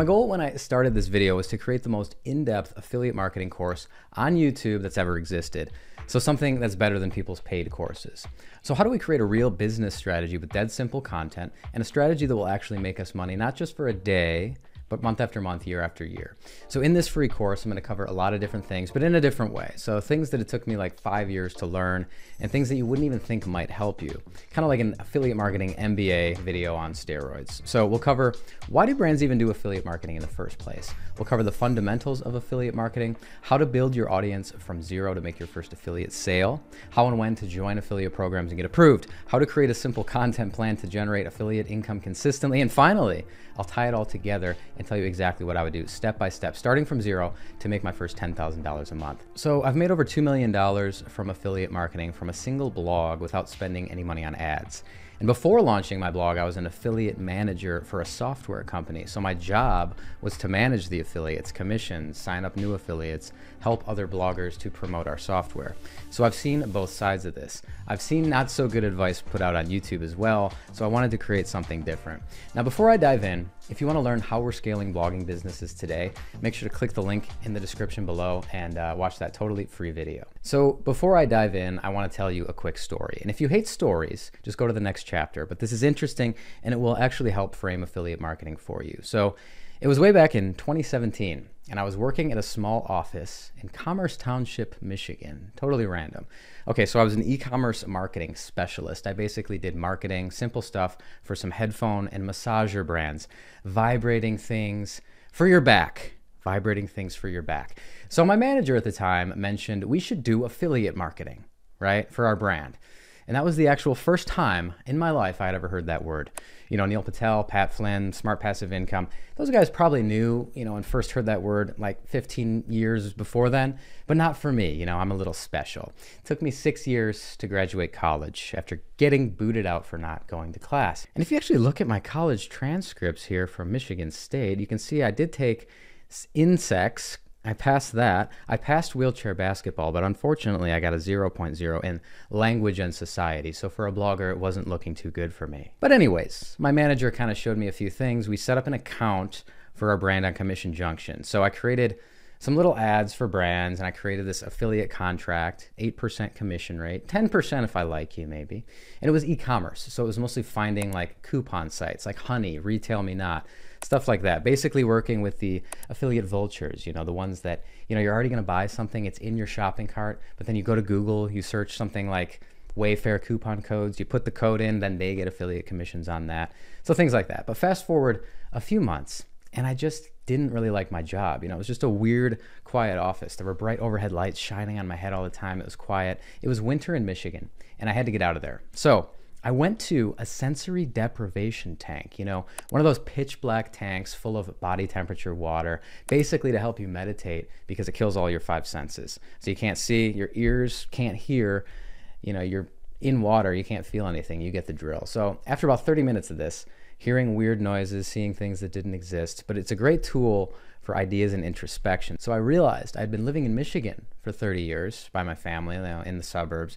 my goal when I started this video was to create the most in-depth affiliate marketing course on YouTube that's ever existed. So something that's better than people's paid courses. So how do we create a real business strategy with dead simple content and a strategy that will actually make us money, not just for a day, but month after month, year after year. So in this free course, I'm going to cover a lot of different things, but in a different way. So things that it took me like five years to learn and things that you wouldn't even think might help you. Kind of like an affiliate marketing MBA video on steroids. So we'll cover why do brands even do affiliate marketing in the first place? We'll cover the fundamentals of affiliate marketing, how to build your audience from zero to make your first affiliate sale, how and when to join affiliate programs and get approved, how to create a simple content plan to generate affiliate income consistently, and finally, I'll tie it all together and tell you exactly what I would do step by step, starting from zero to make my first $10,000 a month. So I've made over $2 million from affiliate marketing from a single blog without spending any money on ads. And before launching my blog, I was an affiliate manager for a software company. So my job was to manage the affiliates, commissions, sign up new affiliates, help other bloggers to promote our software. So I've seen both sides of this. I've seen not so good advice put out on YouTube as well. So I wanted to create something different. Now, before I dive in, if you want to learn how we're scaling blogging businesses today, make sure to click the link in the description below and uh, watch that totally free video. So before I dive in, I want to tell you a quick story. And if you hate stories, just go to the next chapter. But this is interesting and it will actually help frame affiliate marketing for you. So it was way back in 2017, and I was working at a small office in Commerce Township, Michigan. Totally random. Okay, so I was an e commerce marketing specialist. I basically did marketing, simple stuff for some headphone and massager brands, vibrating things for your back. Vibrating things for your back. So, my manager at the time mentioned we should do affiliate marketing, right, for our brand. And that was the actual first time in my life I had ever heard that word. You know, Neil Patel, Pat Flynn, Smart Passive Income, those guys probably knew, you know, and first heard that word like 15 years before then, but not for me. You know, I'm a little special. It took me six years to graduate college after getting booted out for not going to class. And if you actually look at my college transcripts here from Michigan State, you can see I did take insects, I passed that. I passed wheelchair basketball, but unfortunately, I got a 0.0 in language and society. So for a blogger, it wasn't looking too good for me. But, anyways, my manager kind of showed me a few things. We set up an account for our brand on Commission Junction. So I created some little ads for brands and I created this affiliate contract, 8% commission rate, 10% if I like you, maybe. And it was e commerce. So it was mostly finding like coupon sites like Honey, RetailMeNot stuff like that. Basically working with the affiliate vultures, you know, the ones that, you know, you're already going to buy something, it's in your shopping cart, but then you go to Google, you search something like Wayfair coupon codes, you put the code in, then they get affiliate commissions on that. So things like that. But fast forward a few months, and I just didn't really like my job. You know, it was just a weird, quiet office. There were bright overhead lights shining on my head all the time. It was quiet. It was winter in Michigan, and I had to get out of there. So I went to a sensory deprivation tank, you know, one of those pitch black tanks full of body temperature water, basically to help you meditate because it kills all your five senses. So you can't see, your ears can't hear, you know, you're in water, you can't feel anything, you get the drill. So after about 30 minutes of this, hearing weird noises, seeing things that didn't exist, but it's a great tool for ideas and introspection. So I realized I'd been living in Michigan for 30 years by my family, you know, in the suburbs.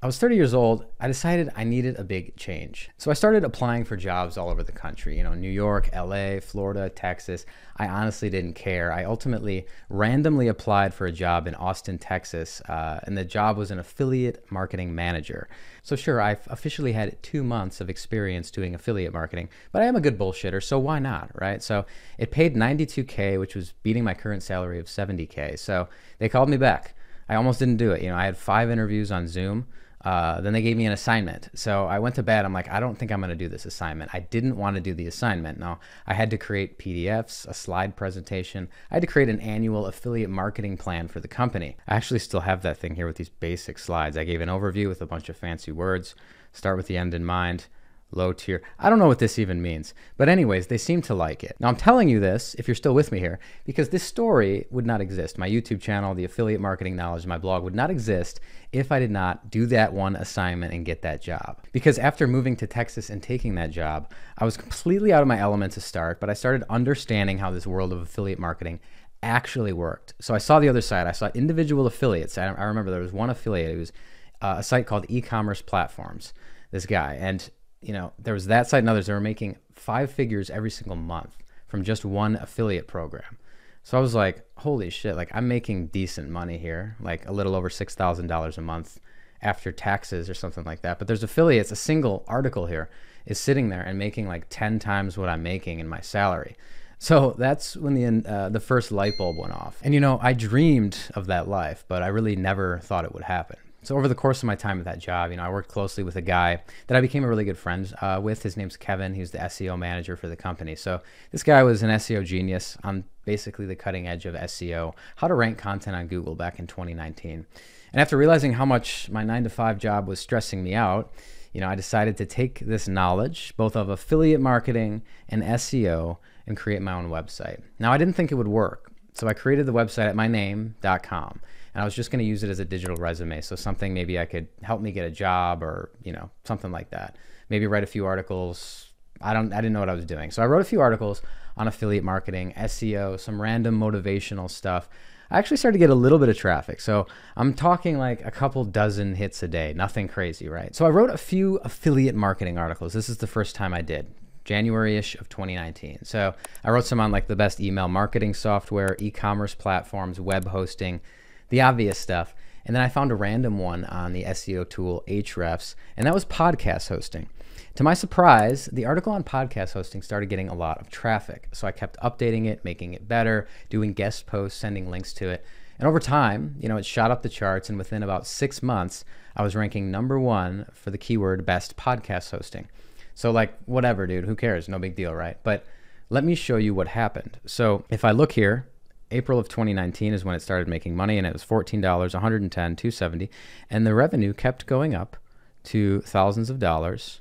I was 30 years old. I decided I needed a big change. So I started applying for jobs all over the country, you know, New York, LA, Florida, Texas. I honestly didn't care. I ultimately randomly applied for a job in Austin, Texas, uh, and the job was an affiliate marketing manager. So, sure, I've officially had two months of experience doing affiliate marketing, but I am a good bullshitter, so why not, right? So, it paid 92K, which was beating my current salary of 70K. So, they called me back. I almost didn't do it. You know, I had five interviews on Zoom. Uh, then they gave me an assignment. So I went to bed. I'm like, I don't think I'm going to do this assignment. I didn't want to do the assignment. Now, I had to create PDFs, a slide presentation. I had to create an annual affiliate marketing plan for the company. I actually still have that thing here with these basic slides. I gave an overview with a bunch of fancy words, start with the end in mind low tier. I don't know what this even means. But, anyways, they seem to like it. Now, I'm telling you this, if you're still with me here, because this story would not exist. My YouTube channel, the affiliate marketing knowledge, my blog would not exist if I did not do that one assignment and get that job. Because after moving to Texas and taking that job, I was completely out of my element to start, but I started understanding how this world of affiliate marketing actually worked. So I saw the other side. I saw individual affiliates. I, remember there was one affiliate. It was uh, a site called e-commerce platforms. This guy and you know, there was that site and others that were making five figures every single month from just one affiliate program. So I was like, holy shit, like I'm making decent money here, like a little over $6,000 a month after taxes or something like that. But there's affiliates, a single article here is sitting there and making like 10 times what I'm making in my salary. So that's when the uh, the first light bulb went off. And you know, I dreamed of that life, but I really never thought it would happen. So over the course of my time at that job, you know, I worked closely with a guy that I became a really good friend uh, with. His name's Kevin. He's the SEO manager for the company. So this guy was an SEO genius on basically the cutting edge of SEO, how to rank content on Google back in 2019. And after realizing how much my nine to five job was stressing me out, you know, I decided to take this knowledge, both of affiliate marketing and SEO, and create my own website. Now, I didn't think it would work. So I created the website at myname.com and I was just going to use it as a digital resume. So something maybe I could help me get a job or, you know, something like that. Maybe write a few articles. I don't I didn't know what I was doing. So I wrote a few articles on affiliate marketing, SEO, some random motivational stuff. I actually started to get a little bit of traffic. So I'm talking like a couple dozen hits a day, nothing crazy, right? So I wrote a few affiliate marketing articles. This is the first time I did. January-ish of 2019. So I wrote some on like the best email marketing software, e-commerce platforms, web hosting, the obvious stuff. And then I found a random one on the SEO tool Ahrefs, and that was podcast hosting. To my surprise, the article on podcast hosting started getting a lot of traffic. So I kept updating it, making it better, doing guest posts, sending links to it. And over time, you know, it shot up the charts, and within about six months, I was ranking number one for the keyword best podcast hosting. So like whatever, dude, who cares? No big deal, right? But let me show you what happened. So if I look here, April of 2019 is when it started making money and it was $14, 110, 270, and the revenue kept going up to thousands of dollars,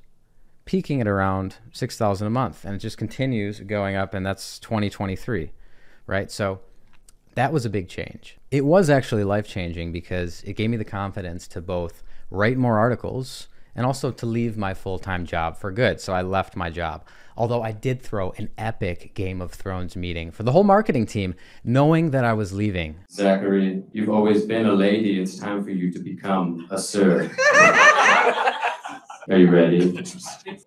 peaking at around 6,000 a month and it just continues going up and that's 2023, right? So that was a big change. It was actually life-changing because it gave me the confidence to both write more articles and also to leave my full time job for good. So I left my job. Although I did throw an epic Game of Thrones meeting for the whole marketing team, knowing that I was leaving. Zachary, you've always been a lady. It's time for you to become a sir. Are you ready?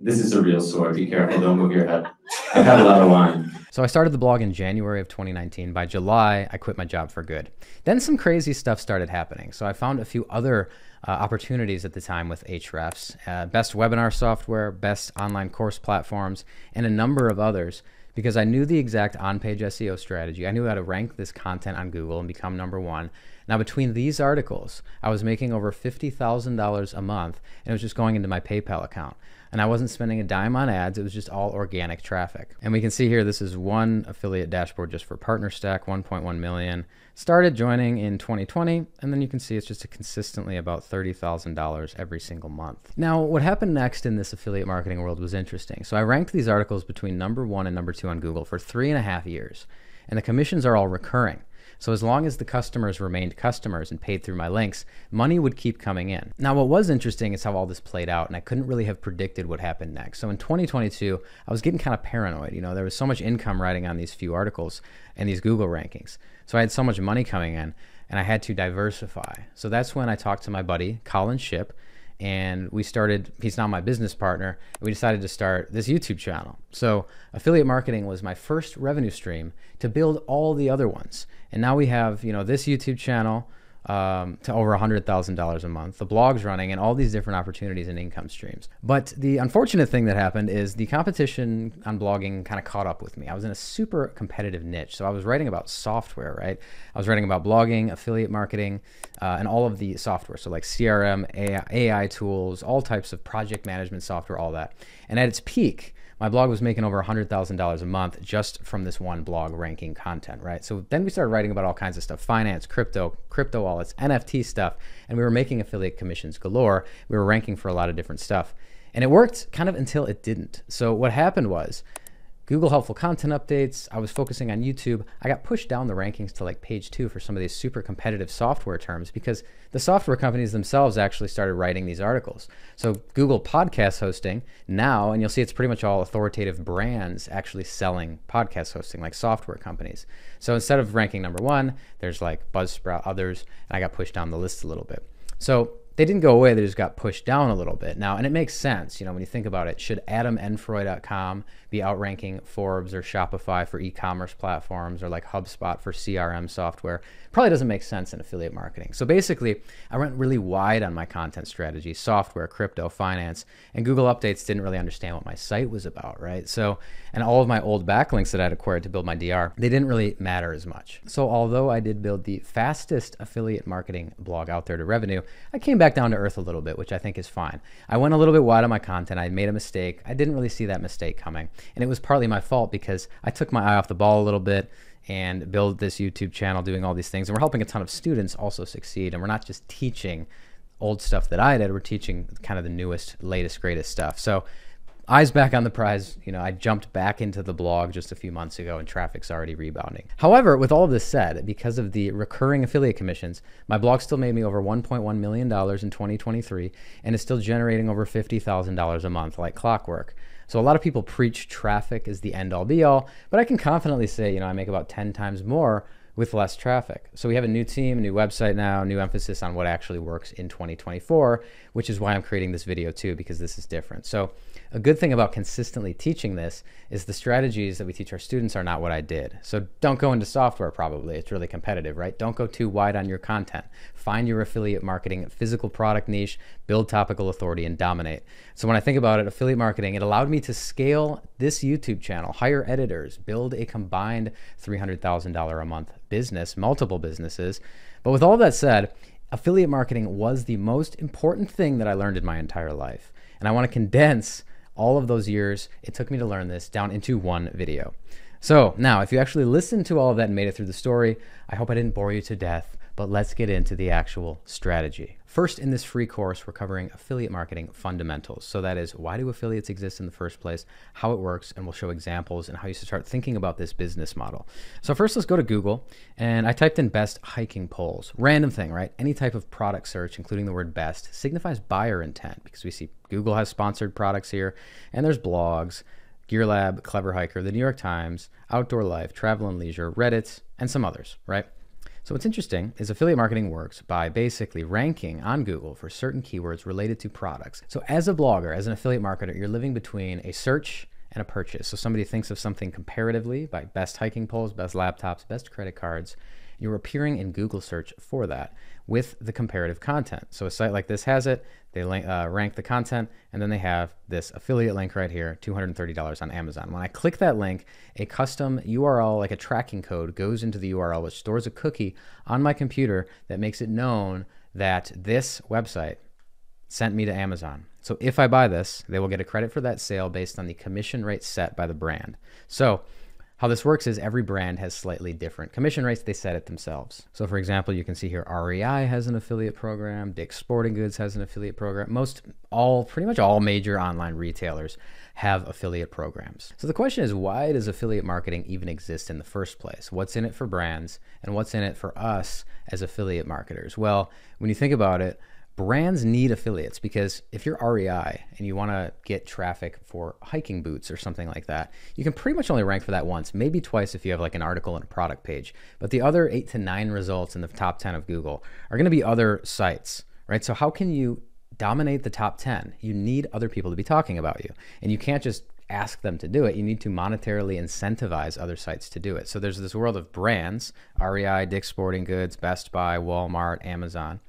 This is a real sword. Be careful. Don't move your head. I've had a lot of wine. So I started the blog in January of 2019. By July, I quit my job for good. Then some crazy stuff started happening. So I found a few other uh, opportunities at the time with Ahrefs, uh, best webinar software, best online course platforms, and a number of others because I knew the exact on-page SEO strategy. I knew how to rank this content on Google and become number one. Now, between these articles, I was making over $50,000 a month, and it was just going into my PayPal account. And I wasn't spending a dime on ads, it was just all organic traffic. And we can see here, this is one affiliate dashboard just for PartnerStack, 1.1 million. Started joining in 2020, and then you can see it's just consistently about $30,000 every single month. Now, what happened next in this affiliate marketing world was interesting. So I ranked these articles between number one and number two on Google for three and a half years, and the commissions are all recurring. So as long as the customers remained customers and paid through my links, money would keep coming in. Now, what was interesting is how all this played out, and I couldn't really have predicted what happened next. So in 2022, I was getting kind of paranoid. You know, there was so much income riding on these few articles and these Google rankings. So I had so much money coming in, and I had to diversify. So that's when I talked to my buddy, Colin Ship, and we started he's now my business partner we decided to start this youtube channel. So affiliate marketing was my first revenue stream to build all the other ones. And now we have you know this youtube channel um, to over $100,000 a month. The blog's running and all these different opportunities and income streams. But the unfortunate thing that happened is the competition on blogging kind of caught up with me. I was in a super competitive niche. So I was writing about software, right? I was writing about blogging, affiliate marketing, uh, and all of the software. So like CRM, AI, AI tools, all types of project management software, all that. And at its peak, my blog was making over $100,000 a month just from this one blog ranking content, right? So then we started writing about all kinds of stuff, finance, crypto, crypto wallets, NFT stuff, and we were making affiliate commissions galore. We were ranking for a lot of different stuff. And it worked kind of until it didn't. So what happened was Google helpful content updates. I was focusing on YouTube. I got pushed down the rankings to like page two for some of these super competitive software terms because the software companies themselves actually started writing these articles. So Google podcast hosting now, and you'll see it's pretty much all authoritative brands actually selling podcast hosting like software companies. So instead of ranking number one, there's like Buzzsprout, others, and I got pushed down the list a little bit. So they didn't go away, they just got pushed down a little bit. Now, and it makes sense, you know, when you think about it, should AdamEnfroy.com be outranking Forbes or Shopify for e-commerce platforms or like HubSpot for CRM software. Probably doesn't make sense in affiliate marketing. So basically, I went really wide on my content strategy, software, crypto, finance, and Google Updates didn't really understand what my site was about, right? So, and all of my old backlinks that I'd acquired to build my DR, they didn't really matter as much. So, although I did build the fastest affiliate marketing blog out there to revenue, I came back down to earth a little bit, which I think is fine. I went a little bit wide on my content. I made a mistake. I didn't really see that mistake coming. And it was partly my fault because I took my eye off the ball a little bit and build this YouTube channel doing all these things. And we're helping a ton of students also succeed. And we're not just teaching old stuff that I did, we're teaching kind of the newest, latest, greatest stuff. So eyes back on the prize. You know, I jumped back into the blog just a few months ago and traffic's already rebounding. However, with all of this said, because of the recurring affiliate commissions, my blog still made me over $1.1 million in 2023 and is still generating over $50,000 a month like clockwork. So a lot of people preach traffic is the end all be all, but I can confidently say, you know, I make about 10 times more with less traffic. So we have a new team, a new website now, new emphasis on what actually works in 2024, which is why I'm creating this video too, because this is different. So a good thing about consistently teaching this is the strategies that we teach our students are not what I did. So don't go into software probably. It's really competitive, right? Don't go too wide on your content. Find your affiliate marketing physical product niche, build topical authority and dominate. So when I think about it, affiliate marketing, it allowed me to scale this YouTube channel, hire editors, build a combined $300,000 a month business, multiple businesses. But with all that said, affiliate marketing was the most important thing that I learned in my entire life. And I want to condense all of those years it took me to learn this down into one video. So now, if you actually listened to all of that and made it through the story, I hope I didn't bore you to death but let's get into the actual strategy. First, in this free course, we're covering affiliate marketing fundamentals. So that is why do affiliates exist in the first place, how it works, and we'll show examples and how you should start thinking about this business model. So first, let's go to Google, and I typed in best hiking poles. Random thing, right? Any type of product search, including the word best, signifies buyer intent because we see Google has sponsored products here, and there's blogs, Gear Lab, Clever Hiker, the New York Times, Outdoor Life, Travel and Leisure, Reddit, and some others, right? So what's interesting is affiliate marketing works by basically ranking on Google for certain keywords related to products. So as a blogger, as an affiliate marketer, you're living between a search and a purchase. So somebody thinks of something comparatively by best hiking poles, best laptops, best credit cards. You're appearing in Google search for that with the comparative content. So a site like this has it, they uh, rank the content, and then they have this affiliate link right here, $230 on Amazon. When I click that link, a custom URL, like a tracking code, goes into the URL, which stores a cookie on my computer that makes it known that this website sent me to Amazon. So if I buy this, they will get a credit for that sale based on the commission rate set by the brand. So how this works is every brand has slightly different commission rates. They set it themselves. So for example, you can see here REI has an affiliate program, Dick's Sporting Goods has an affiliate program. Most all pretty much all major online retailers have affiliate programs. So the question is why does affiliate marketing even exist in the first place? What's in it for brands and what's in it for us as affiliate marketers? Well, when you think about it, brands need affiliates because if you're REI and you want to get traffic for hiking boots or something like that, you can pretty much only rank for that once, maybe twice if you have like an article and a product page. But the other eight to nine results in the top 10 of Google are going to be other sites, right? So, how can you dominate the top 10? You need other people to be talking about you. And you can't just ask them to do it. You need to monetarily incentivize other sites to do it. So, there's this world of brands REI, Dick's Sporting Goods, Best Buy, Walmart, Amazon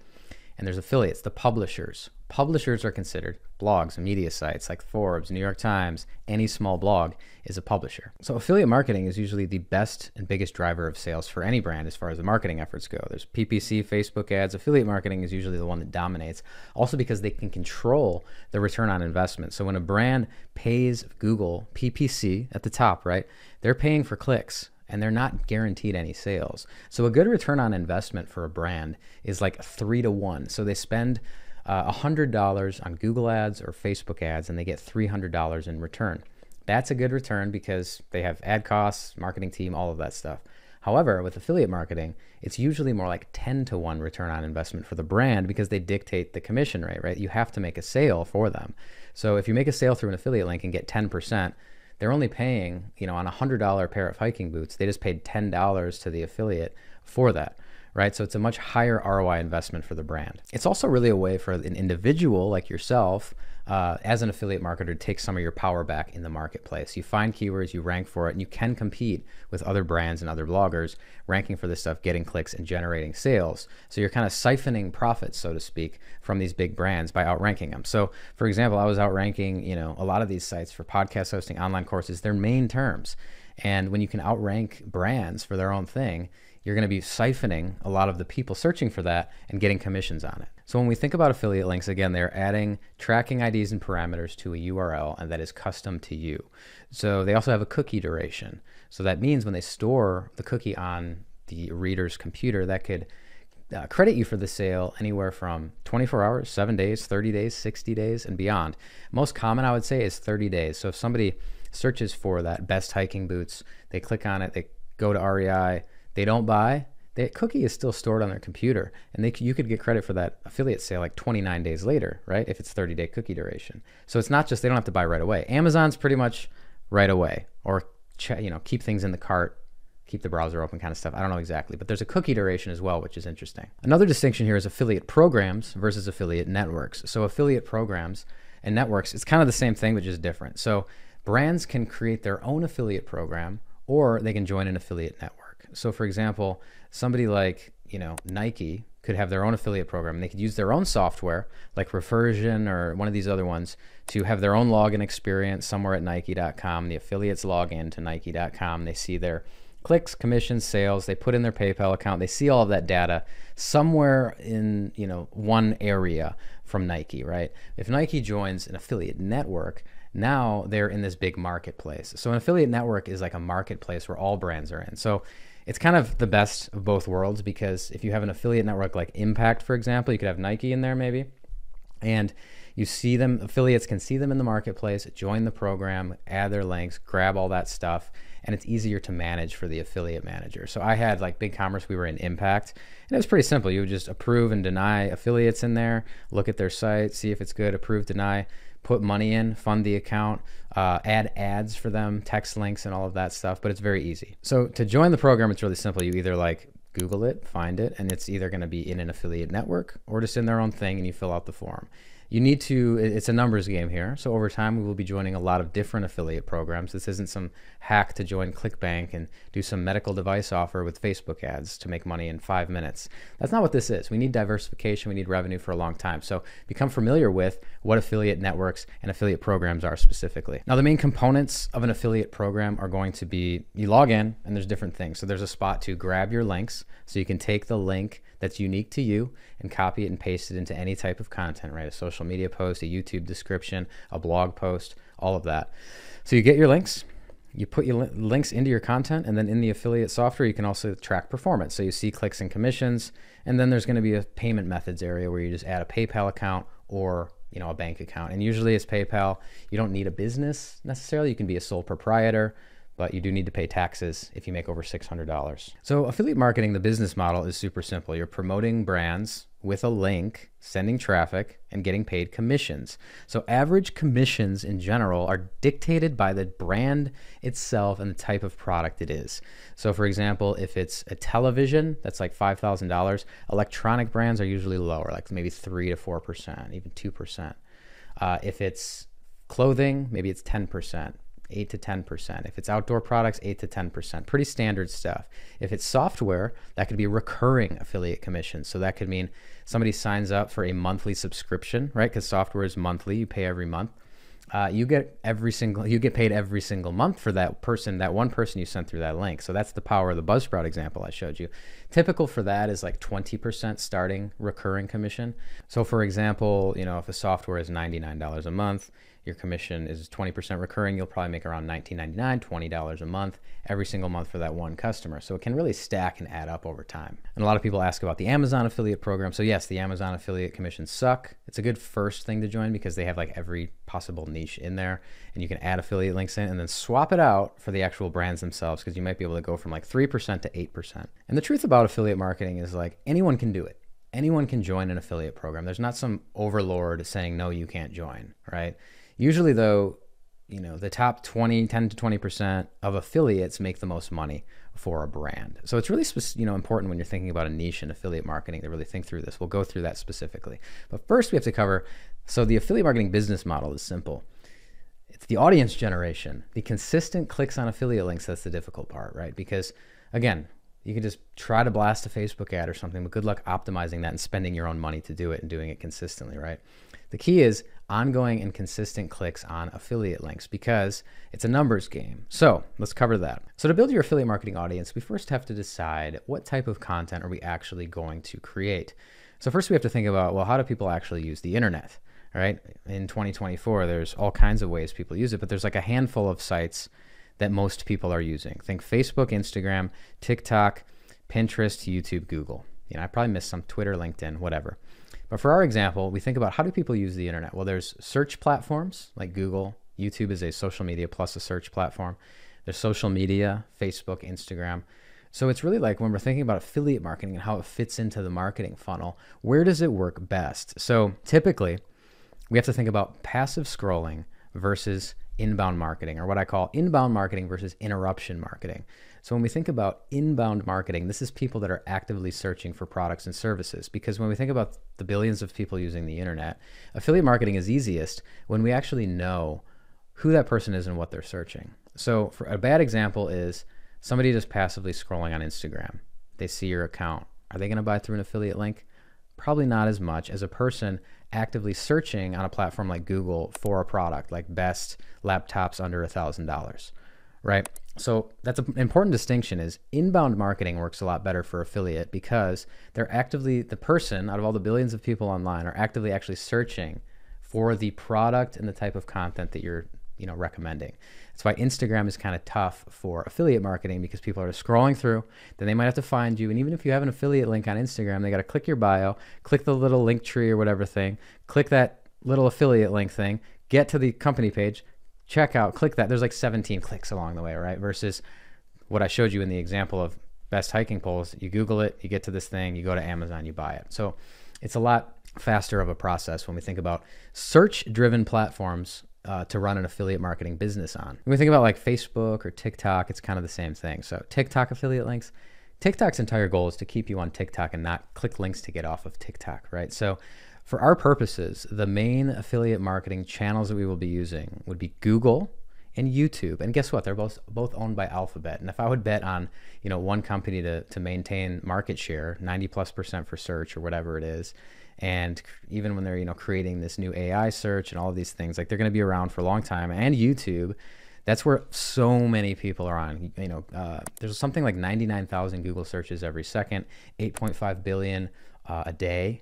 and there's affiliates, the publishers. Publishers are considered blogs and media sites like Forbes, New York Times, any small blog is a publisher. So affiliate marketing is usually the best and biggest driver of sales for any brand as far as the marketing efforts go. There's PPC, Facebook ads, affiliate marketing is usually the one that dominates, also because they can control the return on investment. So when a brand pays Google PPC at the top, right, they're paying for clicks and they're not guaranteed any sales. So a good return on investment for a brand is like three to one. So they spend uh, $100 on Google ads or Facebook ads and they get $300 in return. That's a good return because they have ad costs, marketing team, all of that stuff. However, with affiliate marketing, it's usually more like 10 to 1 return on investment for the brand because they dictate the commission rate, right? You have to make a sale for them. So if you make a sale through an affiliate link and get 10%, they're only paying, you know, on a hundred dollar pair of hiking boots, they just paid ten dollars to the affiliate for that. Right. So it's a much higher ROI investment for the brand. It's also really a way for an individual like yourself uh, as an affiliate marketer, take some of your power back in the marketplace. You find keywords, you rank for it, and you can compete with other brands and other bloggers ranking for this stuff, getting clicks and generating sales. So you're kind of siphoning profits, so to speak, from these big brands by outranking them. So, for example, I was outranking, you know, a lot of these sites for podcast hosting, online courses, their main terms. And when you can outrank brands for their own thing, you're going to be siphoning a lot of the people searching for that and getting commissions on it. So when we think about affiliate links, again, they're adding tracking IDs and parameters to a URL and that is custom to you. So they also have a cookie duration. So that means when they store the cookie on the reader's computer, that could uh, credit you for the sale anywhere from 24 hours, 7 days, 30 days, 60 days, and beyond. Most common, I would say, is 30 days. So if somebody searches for that best hiking boots, they click on it, they go to REI, they don't buy, the cookie is still stored on their computer, and they you could get credit for that affiliate sale like 29 days later, right? If it's 30 day cookie duration. So it's not just they don't have to buy right away. Amazon's pretty much right away, or you know keep things in the cart, keep the browser open kind of stuff. I don't know exactly, but there's a cookie duration as well, which is interesting. Another distinction here is affiliate programs versus affiliate networks. So affiliate programs and networks, it's kind of the same thing, but just different. So brands can create their own affiliate program, or they can join an affiliate network. So, for example, somebody like you know Nike could have their own affiliate program. They could use their own software, like Refersion or one of these other ones, to have their own login experience somewhere at Nike.com. The affiliates log in to Nike.com. They see their clicks, commissions, sales. They put in their PayPal account. They see all of that data somewhere in you know one area from Nike, right? If Nike joins an affiliate network, now they're in this big marketplace. So an affiliate network is like a marketplace where all brands are in. So it's kind of the best of both worlds because if you have an affiliate network like Impact, for example, you could have Nike in there maybe, and you see them, affiliates can see them in the marketplace, join the program, add their links, grab all that stuff, and it's easier to manage for the affiliate manager. So I had like BigCommerce, we were in Impact, and it was pretty simple. You would just approve and deny affiliates in there, look at their site, see if it's good, approve, deny put money in, fund the account, uh, add ads for them, text links, and all of that stuff. But it's very easy. So to join the program, it's really simple. You either like Google it, find it, and it's either going to be in an affiliate network or just in their own thing, and you fill out the form you need to it's a numbers game here. So over time we will be joining a lot of different affiliate programs. This isn't some hack to join clickbank and do some medical device offer with facebook ads to make money in five minutes. That's not what this is. We need diversification. We need revenue for a long time. So become familiar with what affiliate networks and affiliate programs are specifically. Now the main components of an affiliate program are going to be you log in and there's different things. So there's a spot to grab your links. So you can take the link that's unique to you and copy it and paste it into any type of content, right? A social media post, a YouTube description, a blog post, all of that. So you get your links, you put your li- links into your content, and then in the affiliate software, you can also track performance. So you see clicks and commissions, and then there's going to be a payment methods area where you just add a PayPal account or you know a bank account. And usually it's PayPal. You don't need a business necessarily. You can be a sole proprietor but you do need to pay taxes if you make over $600. So, affiliate marketing, the business model is super simple. You're promoting brands with a link, sending traffic, and getting paid commissions. So, average commissions in general are dictated by the brand itself and the type of product it is. So, for example, if it's a television that's like $5,000, electronic brands are usually lower, like maybe 3 to 4%, even 2%. Uh, if it's clothing, maybe it's 10%. 8 to 10%. If it's outdoor products, 8 to 10%. Pretty standard stuff. If it's software, that could be recurring affiliate commissions. So that could mean somebody signs up for a monthly subscription, right? Because software is monthly, you pay every month. Uh, you get every single you get paid every single month for that person that one person you sent through that link so that's the power of the buzzsprout example i showed you typical for that is like 20% starting recurring commission so for example you know if a software is $99 a month your commission is 20% recurring, you'll probably make around $19.99, $20 a month every single month for that one customer. So it can really stack and add up over time. And a lot of people ask about the Amazon affiliate program. So yes, the Amazon affiliate commissions suck. It's a good first thing to join because they have like every possible niche in there and you can add affiliate links in and then swap it out for the actual brands themselves because you might be able to go from like 3% to 8%. And the truth about affiliate marketing is like anyone can do it anyone can join an affiliate program. There's not some overlord saying, no, you can't join, right? Usually, though, you know, the top 20, 10 to 20% of affiliates make the most money, for a brand. So it's really you know important when you're thinking about a niche in affiliate marketing to really think through this. We'll go through that specifically. But first we have to cover so the affiliate marketing business model is simple. It's the audience generation, the consistent clicks on affiliate links that's the difficult part, right? Because again, you can just try to blast a Facebook ad or something, but good luck optimizing that and spending your own money to do it and doing it consistently, right? The key is ongoing and consistent clicks on affiliate links because it's a numbers game. So let's cover that. So to build your affiliate marketing audience, we first have to decide what type of content are we actually going to create. So first we have to think about, well, how do people actually use the internet? Right? In 2024, there's all kinds of ways people use it, but there's like a handful of sites that most people are using. Think Facebook, Instagram, TikTok, Pinterest, YouTube, Google. You know, I probably missed some Twitter, LinkedIn, whatever. But for our example, we think about how do people use the internet? Well, there's search platforms like Google. YouTube is a social media plus a search platform. There's social media, Facebook, Instagram. So it's really like when we're thinking about affiliate marketing and how it fits into the marketing funnel, where does it work best? So typically, we have to think about passive scrolling versus inbound marketing, or what I call inbound marketing versus interruption marketing. So when we think about inbound marketing, this is people that are actively searching for products and services. Because when we think about the billions of people using the internet, affiliate marketing is easiest when we actually know who that person is and what they're searching. So for a bad example is somebody just passively scrolling on Instagram. They see your account. Are they going to buy through an affiliate link? Probably not as much as a person actively searching on a platform like Google for a product like best laptops under a thousand dollars right? So that's an important distinction is inbound marketing works a lot better for affiliate because they're actively the person out of all the billions of people online are actively actually searching for the product and the type of content that you're, you know, recommending. That's why Instagram is kind of tough for affiliate marketing because people are scrolling through, then they might have to find you and even if you have an affiliate link on Instagram, they got to click your bio, click the little link tree or whatever thing, click that little affiliate link thing, get to the company page, check out, click that. There's like 17 clicks along the way, right? Versus what I showed you in the example of best hiking poles. You Google it, you get to this thing, you go to Amazon, you buy it. So it's a lot faster of a process when we think about search driven platforms uh, to run an affiliate marketing business on. When we think about like Facebook or TikTok, it's kind of the same thing. So TikTok affiliate links, TikTok's entire goal is to keep you on TikTok and not click links to get off of TikTok, right? So for our purposes, the main affiliate marketing channels that we will be using would be Google and YouTube. And guess what? They're both both owned by Alphabet. And if I would bet on, you know, one company to to maintain market share, 90 plus percent for search or whatever it is, and even when they're, you know, creating this new AI search and all of these things, like they're going to be around for a long time. And YouTube, that's where so many people are on. You know, uh, there's something like 99,000 Google searches every second, 8.5 billion uh, a day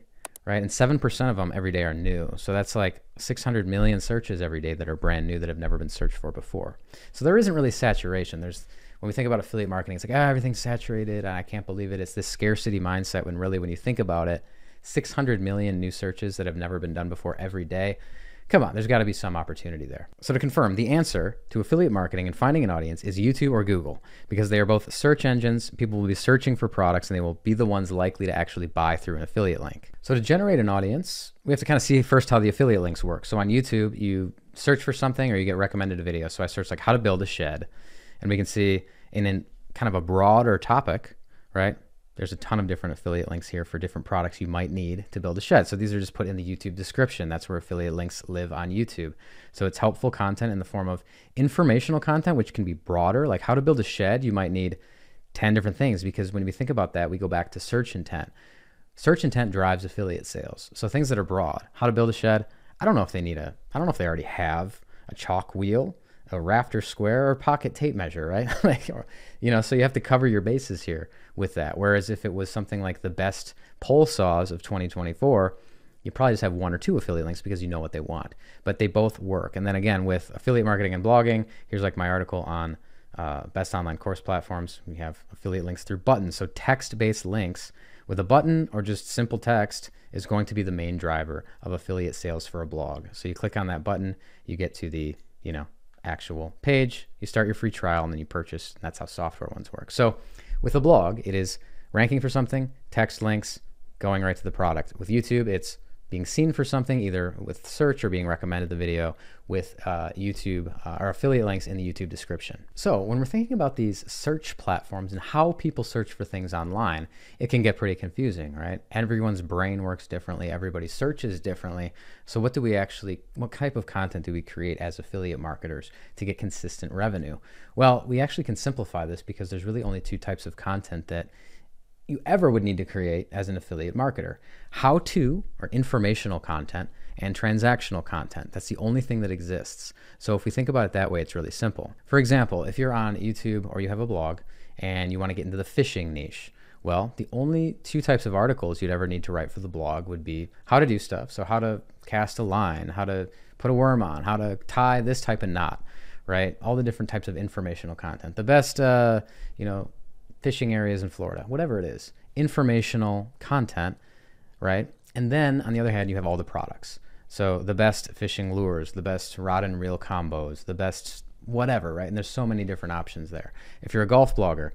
right? And 7% of them every day are new. So that's like 600 million searches every day that are brand new that have never been searched for before. So there isn't really saturation. There's when we think about affiliate marketing, it's like, ah, everything's saturated. I can't believe it. It's this scarcity mindset when really, when you think about it, 600 million new searches that have never been done before every day come on, there's got to be some opportunity there. So to confirm, the answer to affiliate marketing and finding an audience is YouTube or Google because they are both search engines. People will be searching for products and they will be the ones likely to actually buy through an affiliate link. So to generate an audience, we have to kind of see first how the affiliate links work. So on YouTube, you search for something or you get recommended a video. So I search like how to build a shed and we can see in an, kind of a broader topic, right? There's a ton of different affiliate links here for different products you might need to build a shed. So these are just put in the YouTube description. That's where affiliate links live on YouTube. So it's helpful content in the form of informational content, which can be broader. Like how to build a shed, you might need 10 different things because when we think about that, we go back to search intent. Search intent drives affiliate sales. So things that are broad, how to build a shed. I don't know if they need a, I don't know if they already have a chalk wheel a rafter square or pocket tape measure, right? like, or, you know, so you have to cover your bases here with that. Whereas if it was something like the best pole saws of 2024, you probably just have one or two affiliate links because you know what they want. But they both work. And then again, with affiliate marketing and blogging, here's like my article on uh, best online course platforms. We have affiliate links through buttons. So text based links with a button or just simple text is going to be the main driver of affiliate sales for a blog. So you click on that button, you get to the, you know, actual page, you start your free trial, and then you purchase. That's how software ones work. So with a blog, it is ranking for something, text links, going right to the product. With YouTube, it's being seen for something, either with search or being recommended the video with uh, YouTube uh, or affiliate links in the YouTube description. So when we're thinking about these search platforms and how people search for things online, it can get pretty confusing, right? Everyone's brain works differently. Everybody searches differently. So what do we actually, what type of content do we create as affiliate marketers to get consistent revenue? Well, we actually can simplify this because there's really only two types of content that you ever would need to create as an affiliate marketer. How to or informational content and transactional content. That's the only thing that exists. So if we think about it that way, it's really simple. For example, if you're on YouTube or you have a blog and you want to get into the fishing niche, well, the only two types of articles you'd ever need to write for the blog would be how to do stuff. So, how to cast a line, how to put a worm on, how to tie this type of knot, right? All the different types of informational content. The best, uh, you know, fishing areas in Florida, whatever it is, informational content, right? And then on the other hand, you have all the products. So the best fishing lures, the best rod and reel combos, the best whatever, right? And there's so many different options there. If you're a golf blogger,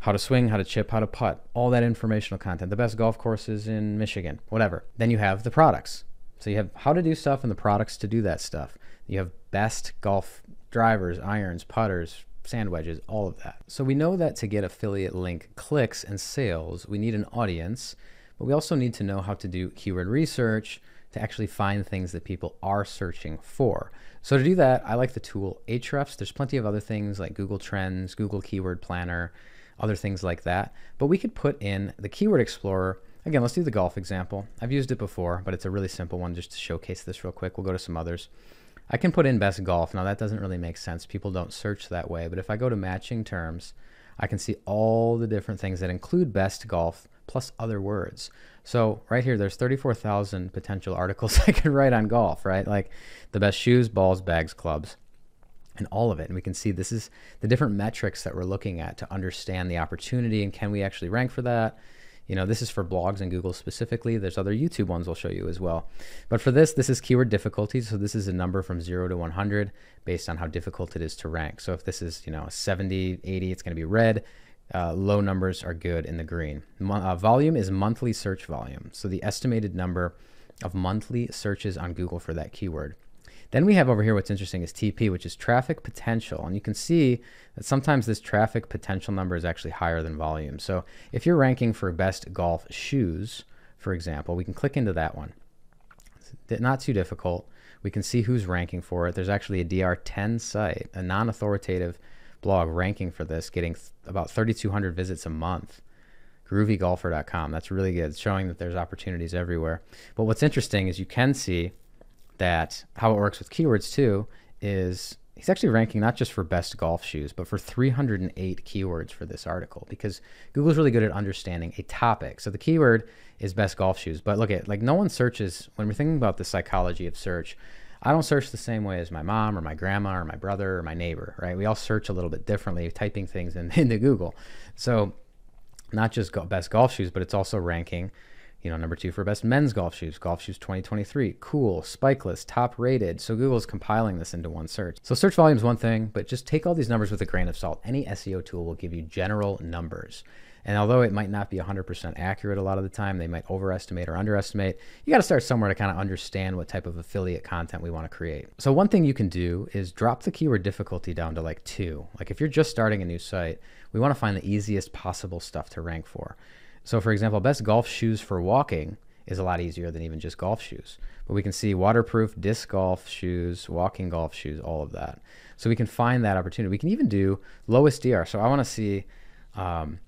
how to swing, how to chip, how to putt, all that informational content, the best golf courses in Michigan, whatever. Then you have the products. So you have how to do stuff and the products to do that stuff. You have best golf drivers, irons, putters, sand wedges, all of that. So we know that to get affiliate link clicks and sales, we need an audience, but we also need to know how to do keyword research to actually find things that people are searching for. So to do that, I like the tool Ahrefs. There's plenty of other things like Google Trends, Google Keyword Planner, other things like that. But we could put in the Keyword Explorer. Again, let's do the golf example. I've used it before, but it's a really simple one just to showcase this real quick. We'll go to some others. I can put in best golf. Now that doesn't really make sense. People don't search that way. But if I go to matching terms, I can see all the different things that include best golf plus other words. So right here, there's 34,000 potential articles I could write on golf, right? Like the best shoes, balls, bags, clubs, and all of it. And we can see this is the different metrics that we're looking at to understand the opportunity and can we actually rank for that? You know, this is for blogs and Google specifically. There's other YouTube ones I'll show you as well. But for this, this is keyword difficulty. So this is a number from 0 to 100 based on how difficult it is to rank. So if this is, you know, 70, 80, it's going to be red. Uh, low numbers are good in the green. Mo- uh, volume is monthly search volume. So the estimated number of monthly searches on Google for that keyword. Then we have over here what's interesting is TP, which is traffic potential. And you can see that sometimes this traffic potential number is actually higher than volume. So if you're ranking for best golf shoes, for example, we can click into that one. It's not too difficult. We can see who's ranking for it. There's actually a DR10 site, a non authoritative blog ranking for this, getting th- about 3,200 visits a month groovygolfer.com. That's really good, it's showing that there's opportunities everywhere. But what's interesting is you can see that how it works with keywords too is he's actually ranking not just for best golf shoes, but for 308 keywords for this article because Google's really good at understanding a topic. So the keyword is best golf shoes, but look at like no one searches when we're thinking about the psychology of search. I don't search the same way as my mom or my grandma or my brother or my neighbor, right? We all search a little bit differently, typing things in, into Google. So not just go, best golf shoes, but it's also ranking you know, number two for best men's golf shoes, golf shoes 2023, cool, spikeless, top rated. So Google's compiling this into one search. So search volume is one thing, but just take all these numbers with a grain of salt. Any SEO tool will give you general numbers. And although it might not be 100% accurate a lot of the time, they might overestimate or underestimate. You got to start somewhere to kind of understand what type of affiliate content we want to create. So, one thing you can do is drop the keyword difficulty down to like two. Like, if you're just starting a new site, we want to find the easiest possible stuff to rank for. So, for example, best golf shoes for walking is a lot easier than even just golf shoes. But we can see waterproof disc golf shoes, walking golf shoes, all of that. So we can find that opportunity. We can even do lowest DR. So I want to see um,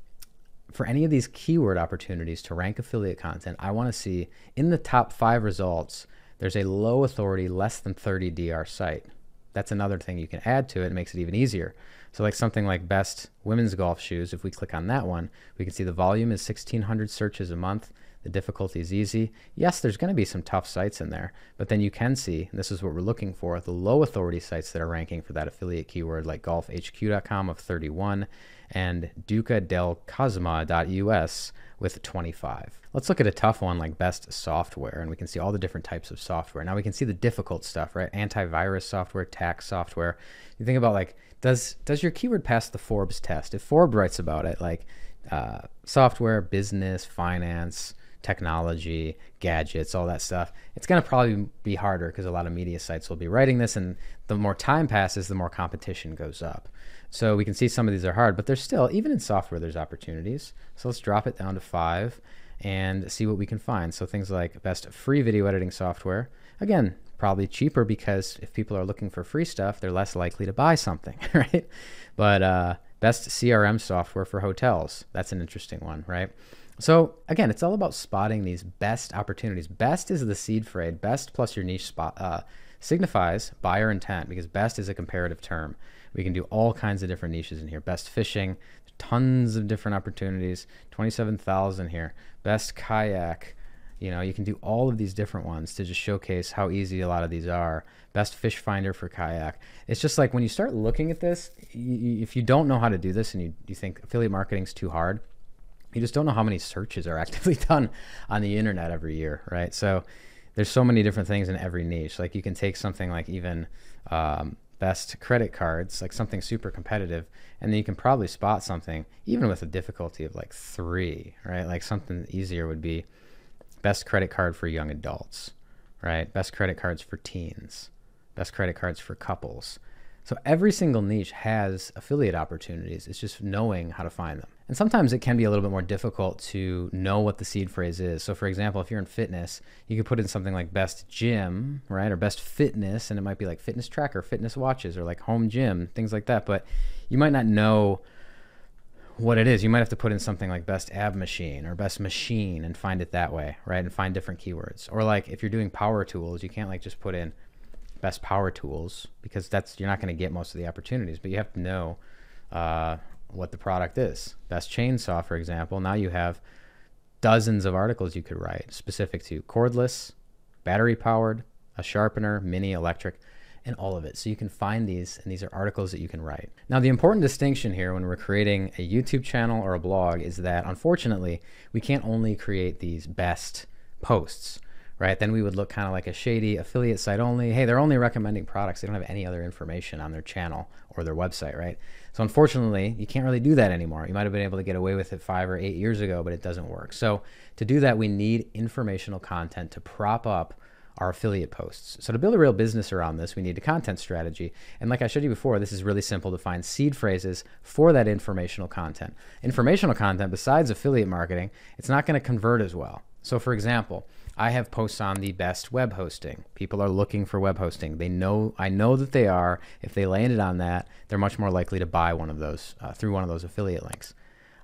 for any of these keyword opportunities to rank affiliate content, I want to see in the top five results, there's a low authority, less than 30 DR site. That's another thing you can add to it. It makes it even easier. So like something like best women's golf shoes, if we click on that one, we can see the volume is 1600 searches a month. The difficulty is easy. Yes, there's going to be some tough sites in there, but then you can see, and this is what we're looking for, the low authority sites that are ranking for that affiliate keyword like golfhq.com of 31 and ducadelcosma.us with 25. Let's look at a tough one like best software, and we can see all the different types of software. Now we can see the difficult stuff, right? Antivirus software, tax software. You think about like, does does your keyword pass the Forbes test? If Forbes writes about it, like uh, software, business, finance, technology, gadgets, all that stuff, it's going to probably be harder because a lot of media sites will be writing this. And the more time passes, the more competition goes up. So we can see some of these are hard, but there's still, even in software, there's opportunities. So let's drop it down to five and see what we can find. So things like best free video editing software. Again, probably cheaper because if people are looking for free stuff, they're less likely to buy something, right? But uh, best CRM software for hotels. That's an interesting one, right? So again, it's all about spotting these best opportunities. Best is the seed phrase. Best plus your niche spot uh, signifies buyer intent because best is a comparative term. We can do all kinds of different niches in here. Best fishing, tons of different opportunities. Twenty-seven thousand here. Best kayak. You know, you can do all of these different ones to just showcase how easy a lot of these are. Best fish finder for kayak. It's just like when you start looking at this, if you don't know how to do this and you, you think affiliate marketing is too hard, you just don't know how many searches are actively done on the internet every year, right? So there's so many different things in every niche. Like you can take something like even um, best credit cards, like something super competitive, and then you can probably spot something even with a difficulty of like three, right? Like something easier would be best credit card for young adults, right? Best credit cards for teens, best credit cards for couples. So every single niche has affiliate opportunities. It's just knowing how to find them. And sometimes it can be a little bit more difficult to know what the seed phrase is. So, for example, if you're in fitness, you could put in something like best gym, right? Or best fitness, and it might be like fitness tracker, fitness watches, or like home gym, things like that. But you might not know what it is. You might have to put in something like best ab machine or best machine and find it that way, right? And find different keywords. Or like if you're doing power tools, you can't like just put in best power tools because that's you're not going to get most of the opportunities. But you have to know uh, what the product is. Best chainsaw, for example. Now you have dozens of articles you could write specific to cordless, battery powered, a sharpener, mini, electric, and all of it. So you can find these, and these are articles that you can write. Now, the important distinction here when we're creating a YouTube channel or a blog is that unfortunately, we can't only create these best posts right? Then we would look kind of like a shady affiliate site only. Hey, they're only recommending products. They don't have any other information on their channel or their website, right? So unfortunately, you can't really do that anymore. You might have been able to get away with it five or eight years ago, but it doesn't work. So to do that, we need informational content to prop up our affiliate posts. So to build a real business around this, we need a content strategy. And like I showed you before, this is really simple to find seed phrases for that informational content. Informational content, besides affiliate marketing, it's not going to convert as well. So for example, I have posts on the best web hosting. People are looking for web hosting. They know I know that they are. If they landed on that, they're much more likely to buy one of those uh, through one of those affiliate links.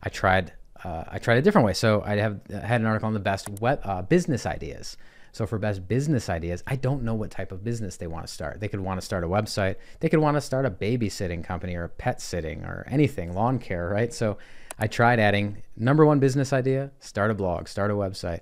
I tried uh, I tried a different way. So I have had an article on the best web uh, business ideas. So for best business ideas, I don't know what type of business they want to start. They could want to start a website. They could want to start a babysitting company or a pet sitting or anything, lawn care, right? So I tried adding number one business idea, start a blog, start a website.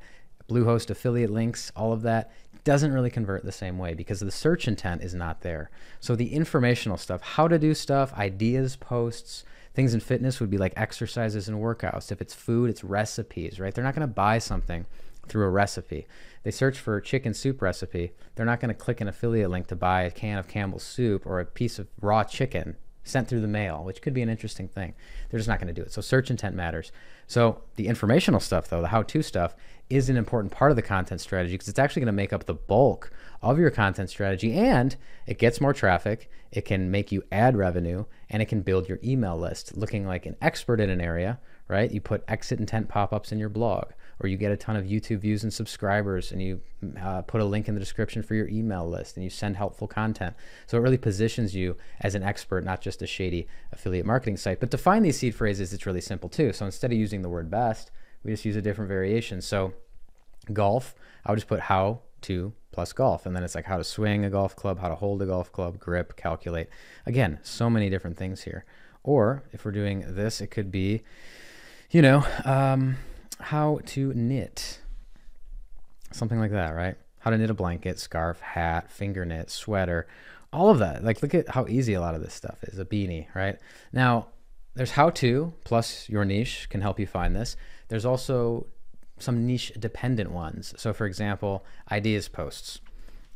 Bluehost affiliate links, all of that doesn't really convert the same way because the search intent is not there. So the informational stuff, how to do stuff, ideas, posts, things in fitness would be like exercises and workouts. If it's food, it's recipes, right? They're not going to buy something through a recipe. They search for chicken soup recipe. They're not going to click an affiliate link to buy a can of Campbell's soup or a piece of raw chicken sent through the mail, which could be an interesting thing. They're just not going to do it. So search intent matters. So the informational stuff, though, the how-to stuff, is an important part of the content strategy because it's actually going to make up the bulk of your content strategy and it gets more traffic. It can make you ad revenue and it can build your email list looking like an expert in an area, right? You put exit intent pop-ups in your blog or you get a ton of YouTube views and subscribers, and you uh, put a link in the description for your email list, and you send helpful content. So it really positions you as an expert, not just a shady affiliate marketing site. But to find these seed phrases, it's really simple too. So instead of using the word best, we just use a different variation. So golf, I would just put how to plus golf. And then it's like how to swing a golf club, how to hold a golf club, grip, calculate. Again, so many different things here. Or if we're doing this, it could be, you know, um, how to knit. Something like that, right? How to knit a blanket, scarf, hat, finger knit, sweater, all of that. Like, look at how easy a lot of this stuff is. A beanie, right? Now, there's how to plus your niche can help you find this. There's also some niche dependent ones. So, for example, ideas posts.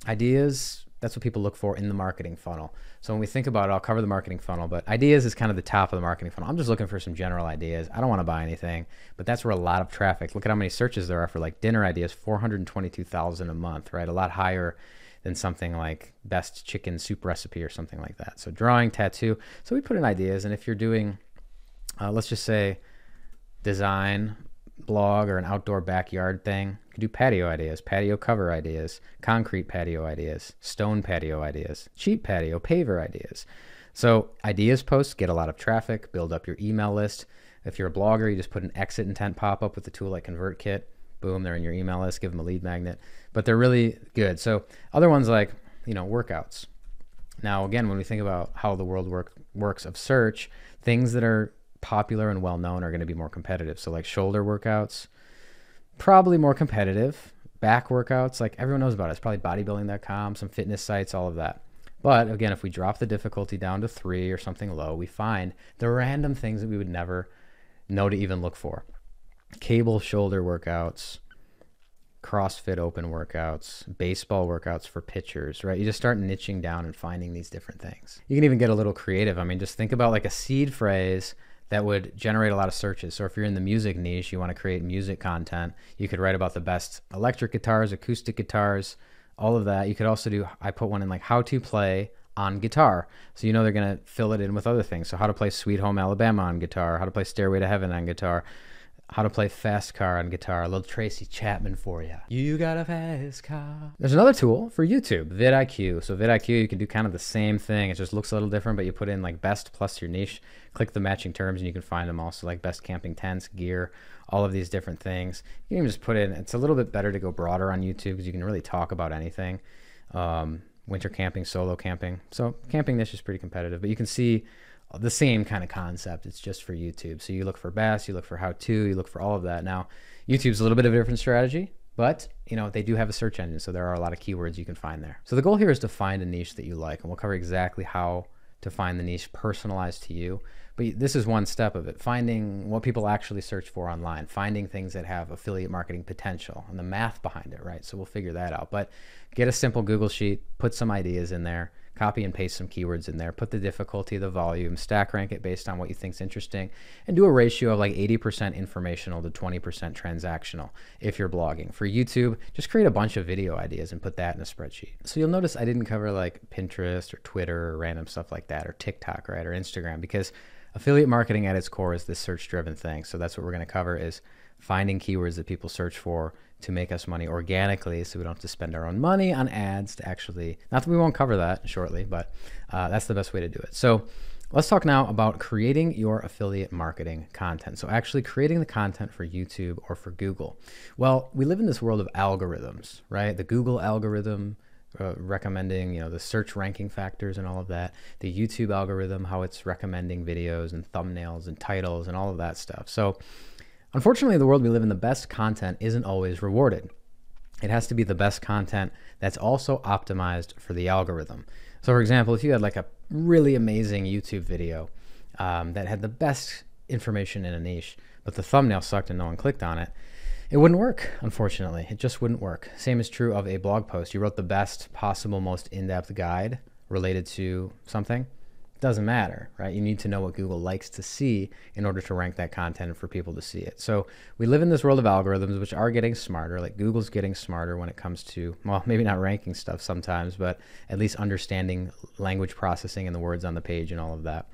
Ideas That's what people look for in the marketing funnel. So when we think about it, I'll cover the marketing funnel, but ideas is kind of the top of the marketing funnel. I'm just looking for some general ideas. I don't want to buy anything, but that's where a lot of traffic. Look at how many searches there are for like dinner ideas, 422,000 a month, right? A lot higher than something like best chicken soup recipe or something like that. So drawing, tattoo. So we put in ideas, and if you're doing, uh, let's just say, design blog or an outdoor backyard thing, you do patio ideas, patio cover ideas, concrete patio ideas, stone patio ideas, cheap patio, paver ideas. So ideas posts get a lot of traffic, build up your email list. If you're a blogger, you just put an exit intent pop up with a tool like ConvertKit. Boom, they're in your email list. Give them a lead magnet. But they're really good. So other ones like you know workouts. Now again, when we think about how the world work, works of search, things that are popular and well known are going to be more competitive. So like shoulder workouts, probably more competitive. Back workouts, like everyone knows about it. It's probably bodybuilding.com, some fitness sites, all of that. But again, if we drop the difficulty down to three or something low, we find the random things that we would never know to even look for. Cable shoulder workouts, CrossFit open workouts, baseball workouts for pitchers, right? You just start niching down and finding these different things. You can even get a little creative. I mean, just think about like a seed phrase that would generate a lot of searches. So if you're in the music niche, you want to create music content, you could write about the best electric guitars, acoustic guitars, all of that. You could also do I put one in like how to play on guitar. So you know they're going to fill it in with other things. So how to play Sweet Home Alabama on guitar, how to play Stairway to Heaven on guitar, how to play fast car on guitar. A little Tracy Chapman for you. You got a fast car. There's another tool for YouTube, vidIQ. So vidIQ, you can do kind of the same thing. It just looks a little different, but you put in like best plus your niche, click the matching terms, and you can find them also like best camping tents, gear, all of these different things. You can just put in. It's a little bit better to go broader on YouTube because you can really talk about anything. Um, winter camping, solo camping. So camping niche is pretty competitive, but you can see the same kind of concept. It's just for YouTube. So you look for best, you look for how to, you look for all of that. Now, YouTube's a little bit of a different strategy, but you know they do have a search engine, so there are a lot of keywords you can find there. So the goal here is to find a niche that you like, and we'll cover exactly how to find the niche personalized to you. But this is one step of it finding what people actually search for online, finding things that have affiliate marketing potential and the math behind it, right? So we'll figure that out. But get a simple Google Sheet, put some ideas in there, copy and paste some keywords in there, put the difficulty, the volume, stack rank it based on what you think is interesting, and do a ratio of like 80% informational to 20% transactional if you're blogging. For YouTube, just create a bunch of video ideas and put that in a spreadsheet. So you'll notice I didn't cover like Pinterest or Twitter or random stuff like that or TikTok, right, or Instagram because affiliate marketing at its core is this search driven thing. So that's what we're going to cover is finding keywords that people search for to make us money organically so we don't have to spend our own money on ads to actually not that we won't cover that shortly but uh, that's the best way to do it. So let's talk now about creating your affiliate marketing content. So actually creating the content for youtube or for google. Well we live in this world of algorithms right? The google algorithm uh, recommending you know the search ranking factors and all of that the youtube algorithm how it's recommending videos and thumbnails and titles and all of that stuff. So Unfortunately, the world we live in, the best content isn't always rewarded. It has to be the best content that's also optimized for the algorithm. So, for example, if you had like a really amazing YouTube video um, that had the best information in a niche, but the thumbnail sucked and no one clicked on it, it wouldn't work, unfortunately. It just wouldn't work. Same is true of a blog post. You wrote the best possible, most in depth guide related to something doesn't matter, right? You need to know what Google likes to see in order to rank that content for people to see it. So we live in this world of algorithms, which are getting smarter. Like Google's getting smarter when it comes to, well, maybe not ranking stuff sometimes, but at least understanding language processing and the words on the page and all of that.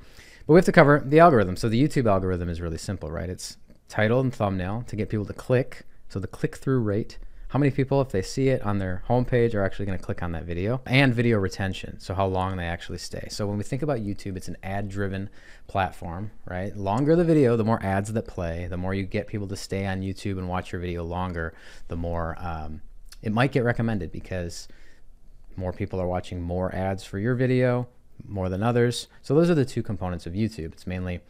But we have to cover the algorithm. So the YouTube algorithm is really simple, right? It's title and thumbnail to get people to click. So the click through rate how many people, if they see it on their homepage, are actually going to click on that video, and video retention, so how long they actually stay. So when we think about YouTube, it's an ad-driven platform, right? Longer the video, the more ads that play, the more you get people to stay on YouTube and watch your video longer, the more um, it might get recommended because more people are watching more ads for your video more than others. So those are the two components of YouTube. It's mainly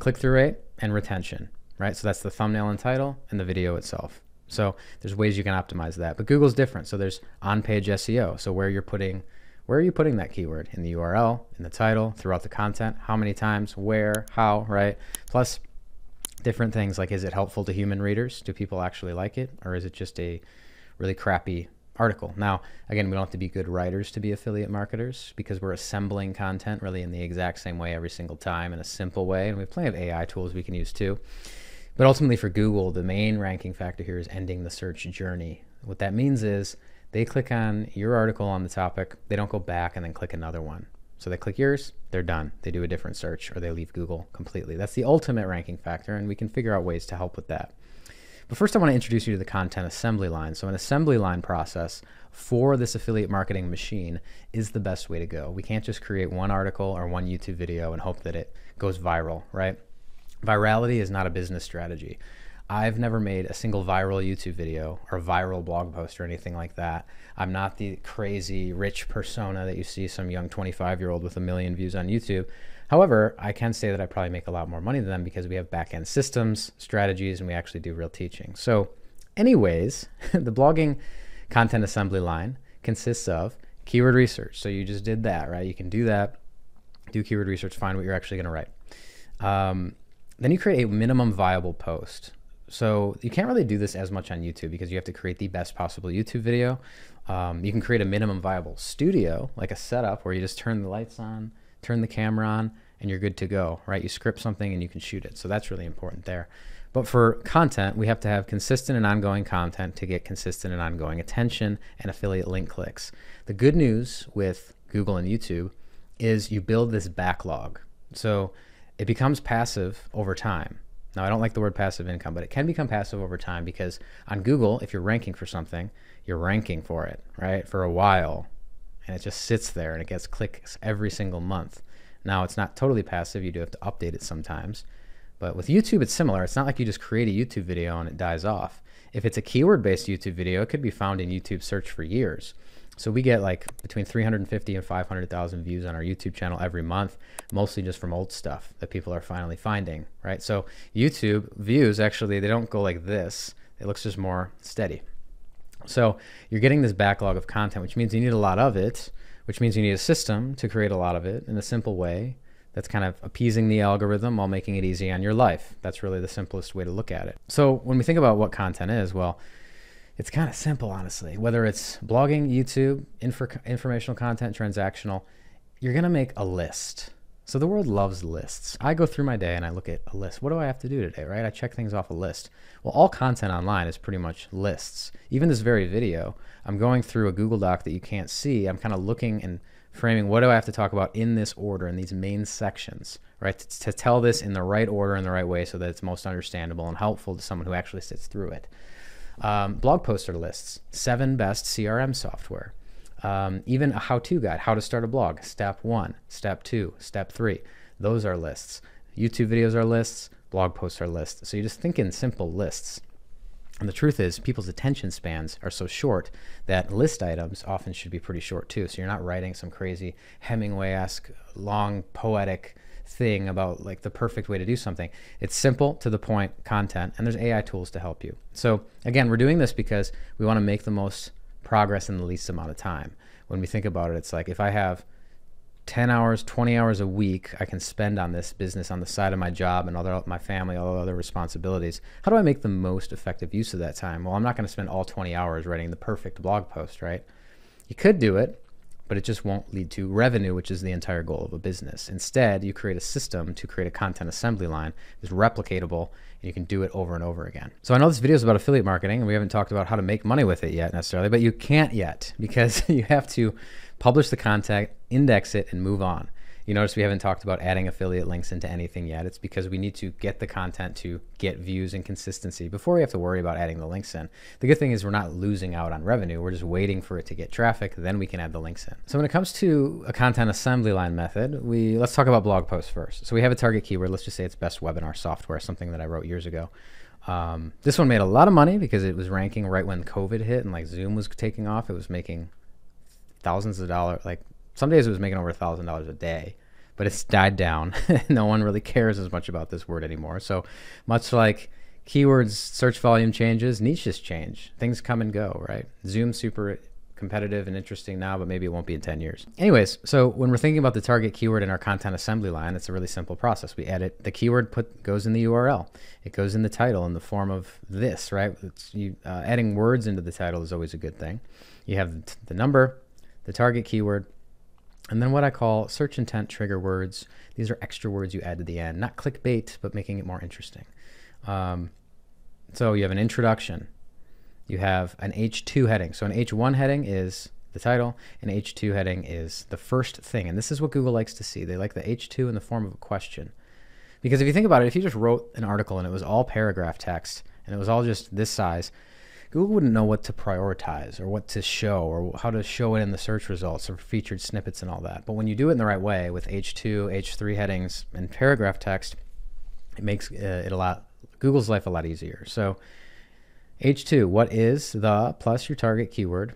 click-through rate and retention, right? So that's the thumbnail and title and the video itself. So there's ways you can optimize that. But Google's different. So there's on-page SEO. So where you're putting where are you putting that keyword in the URL, in the title, throughout the content, how many times, where, how, right? Plus different things like is it helpful to human readers? Do people actually like it or is it just a really crappy article. Now, again, we don't have to be good writers to be affiliate marketers because we're assembling content really in the exact same way every single time in a simple way. And we have plenty of AI tools we can use too. But ultimately, for Google, the main ranking factor here is ending the search journey. What that means is they click on your article on the topic, they don't go back and then click another one. So they click yours, they're done. They do a different search or they leave Google completely. That's the ultimate ranking factor, and we can figure out ways to help with that. But first, I want to introduce you to the content assembly line. So, an assembly line process for this affiliate marketing machine is the best way to go. We can't just create one article or one YouTube video and hope that it goes viral, right? Virality is not a business strategy. I've never made a single viral YouTube video or viral blog post or anything like that. I'm not the crazy rich persona that you see some young 25 year old with a million views on YouTube. However, I can say that I probably make a lot more money than them because we have back end systems, strategies, and we actually do real teaching. So, anyways, the blogging content assembly line consists of keyword research. So, you just did that, right? You can do that, do keyword research, find what you're actually going to write. Um, then you create a minimum viable post. So you can't really do this as much on YouTube because you have to create the best possible YouTube video. Um, you can create a minimum viable studio, like a setup where you just turn the lights on, turn the camera on, and you're good to go, right? You script something and you can shoot it. So that's really important there. But for content, we have to have consistent and ongoing content to get consistent and ongoing attention and affiliate link clicks. The good news with Google and YouTube is you build this backlog. So it becomes passive over time. Now, I don't like the word passive income, but it can become passive over time because on Google, if you're ranking for something, you're ranking for it, right, for a while and it just sits there and it gets clicks every single month. Now it's not totally passive, you do have to update it sometimes. But with YouTube, it's similar. It's not like you just create a YouTube video and it dies off. If it's a keyword based YouTube video, it could be found in YouTube search for years. So we get like between 350 and 500,000 views on our YouTube channel every month, mostly just from old stuff that people are finally finding, right? So YouTube views actually, they don't go like this. It looks just more steady. So you're getting this backlog of content, which means you need a lot of it, which means you need a system to create a lot of it in a simple way that's kind of appeasing the algorithm while making it easy on your life. That's really the simplest way to look at it. So when we think about what content is, well, it's kind of simple, honestly. Whether it's blogging, YouTube, infor- informational content, transactional, you're going to make a list. So the world loves lists. I go through my day and I look at a list. What do I have to do today, right? I check things off a list. Well, all content online is pretty much lists. Even this very video, I'm going through a Google Doc that you can't see. I'm kind of looking and framing what do I have to talk about in this order in these main sections, right? To, to tell this in the right order in the right way so that it's most understandable and helpful to someone who actually sits through it. Um, blog poster lists, seven best CRM software um, even a how to guide, how to start a blog, step one, step two, step three. Those are lists. YouTube videos are lists, blog posts are lists. So you just think in simple lists. And the truth is, people's attention spans are so short that list items often should be pretty short too. So you're not writing some crazy Hemingway esque, long, poetic thing about like the perfect way to do something. It's simple, to the point content, and there's AI tools to help you. So again, we're doing this because we want to make the most progress in the least amount of time. When we think about it, it's like if I have 10 hours, 20 hours a week I can spend on this business on the side of my job and other my family, all other responsibilities. How do I make the most effective use of that time? Well, I'm not going to spend all 20 hours writing the perfect blog post, right? You could do it, but it just won't lead to revenue, which is the entire goal of a business. Instead, you create a system to create a content assembly line that's replicatable and you can do it over and over again. So I know this video is about affiliate marketing and we haven't talked about how to make money with it yet necessarily, but you can't yet because you have to publish the content, index it, and move on. You notice we haven't talked about adding affiliate links into anything yet. It's because we need to get the content to get views and consistency before we have to worry about adding the links in. The good thing is we're not losing out on revenue. We're just waiting for it to get traffic, then we can add the links in. So when it comes to a content assembly line method, we let's talk about blog posts first. So we have a target keyword. Let's just say it's best webinar software, something that I wrote years ago. Um, this one made a lot of money because it was ranking right when COVID hit and like Zoom was taking off. It was making thousands of dollars, like some days it was making over a thousand dollars a day, but it's died down. no one really cares as much about this word anymore. So much like keywords search volume changes, niches change. Things come and go, right? Zoom super competitive and interesting now, but maybe it won't be in 10 years. Anyways, so when we're thinking about the target keyword in our content assembly line, it's a really simple process. We edit the keyword put goes in the URL. It goes in the title in the form of this, right? You, uh, adding words into the title is always a good thing. You have the number, the target keyword, and then what I call search intent trigger words. These are extra words you add to the end, not clickbait, but making it more interesting. Um, so you have an introduction, you have an H2 heading. So an H1 heading is the title, and H2 heading is the first thing. And this is what Google likes to see. They like the H2 in the form of a question. Because if you think about it, if you just wrote an article and it was all paragraph text and it was all just this size, Google wouldn't know what to prioritize or what to show or how to show it in the search results or featured snippets and all that. But when you do it in the right way with H2, H3 headings, and paragraph text, it makes uh, it a lot Google's life a lot easier. So H2, what is the plus your target keyword?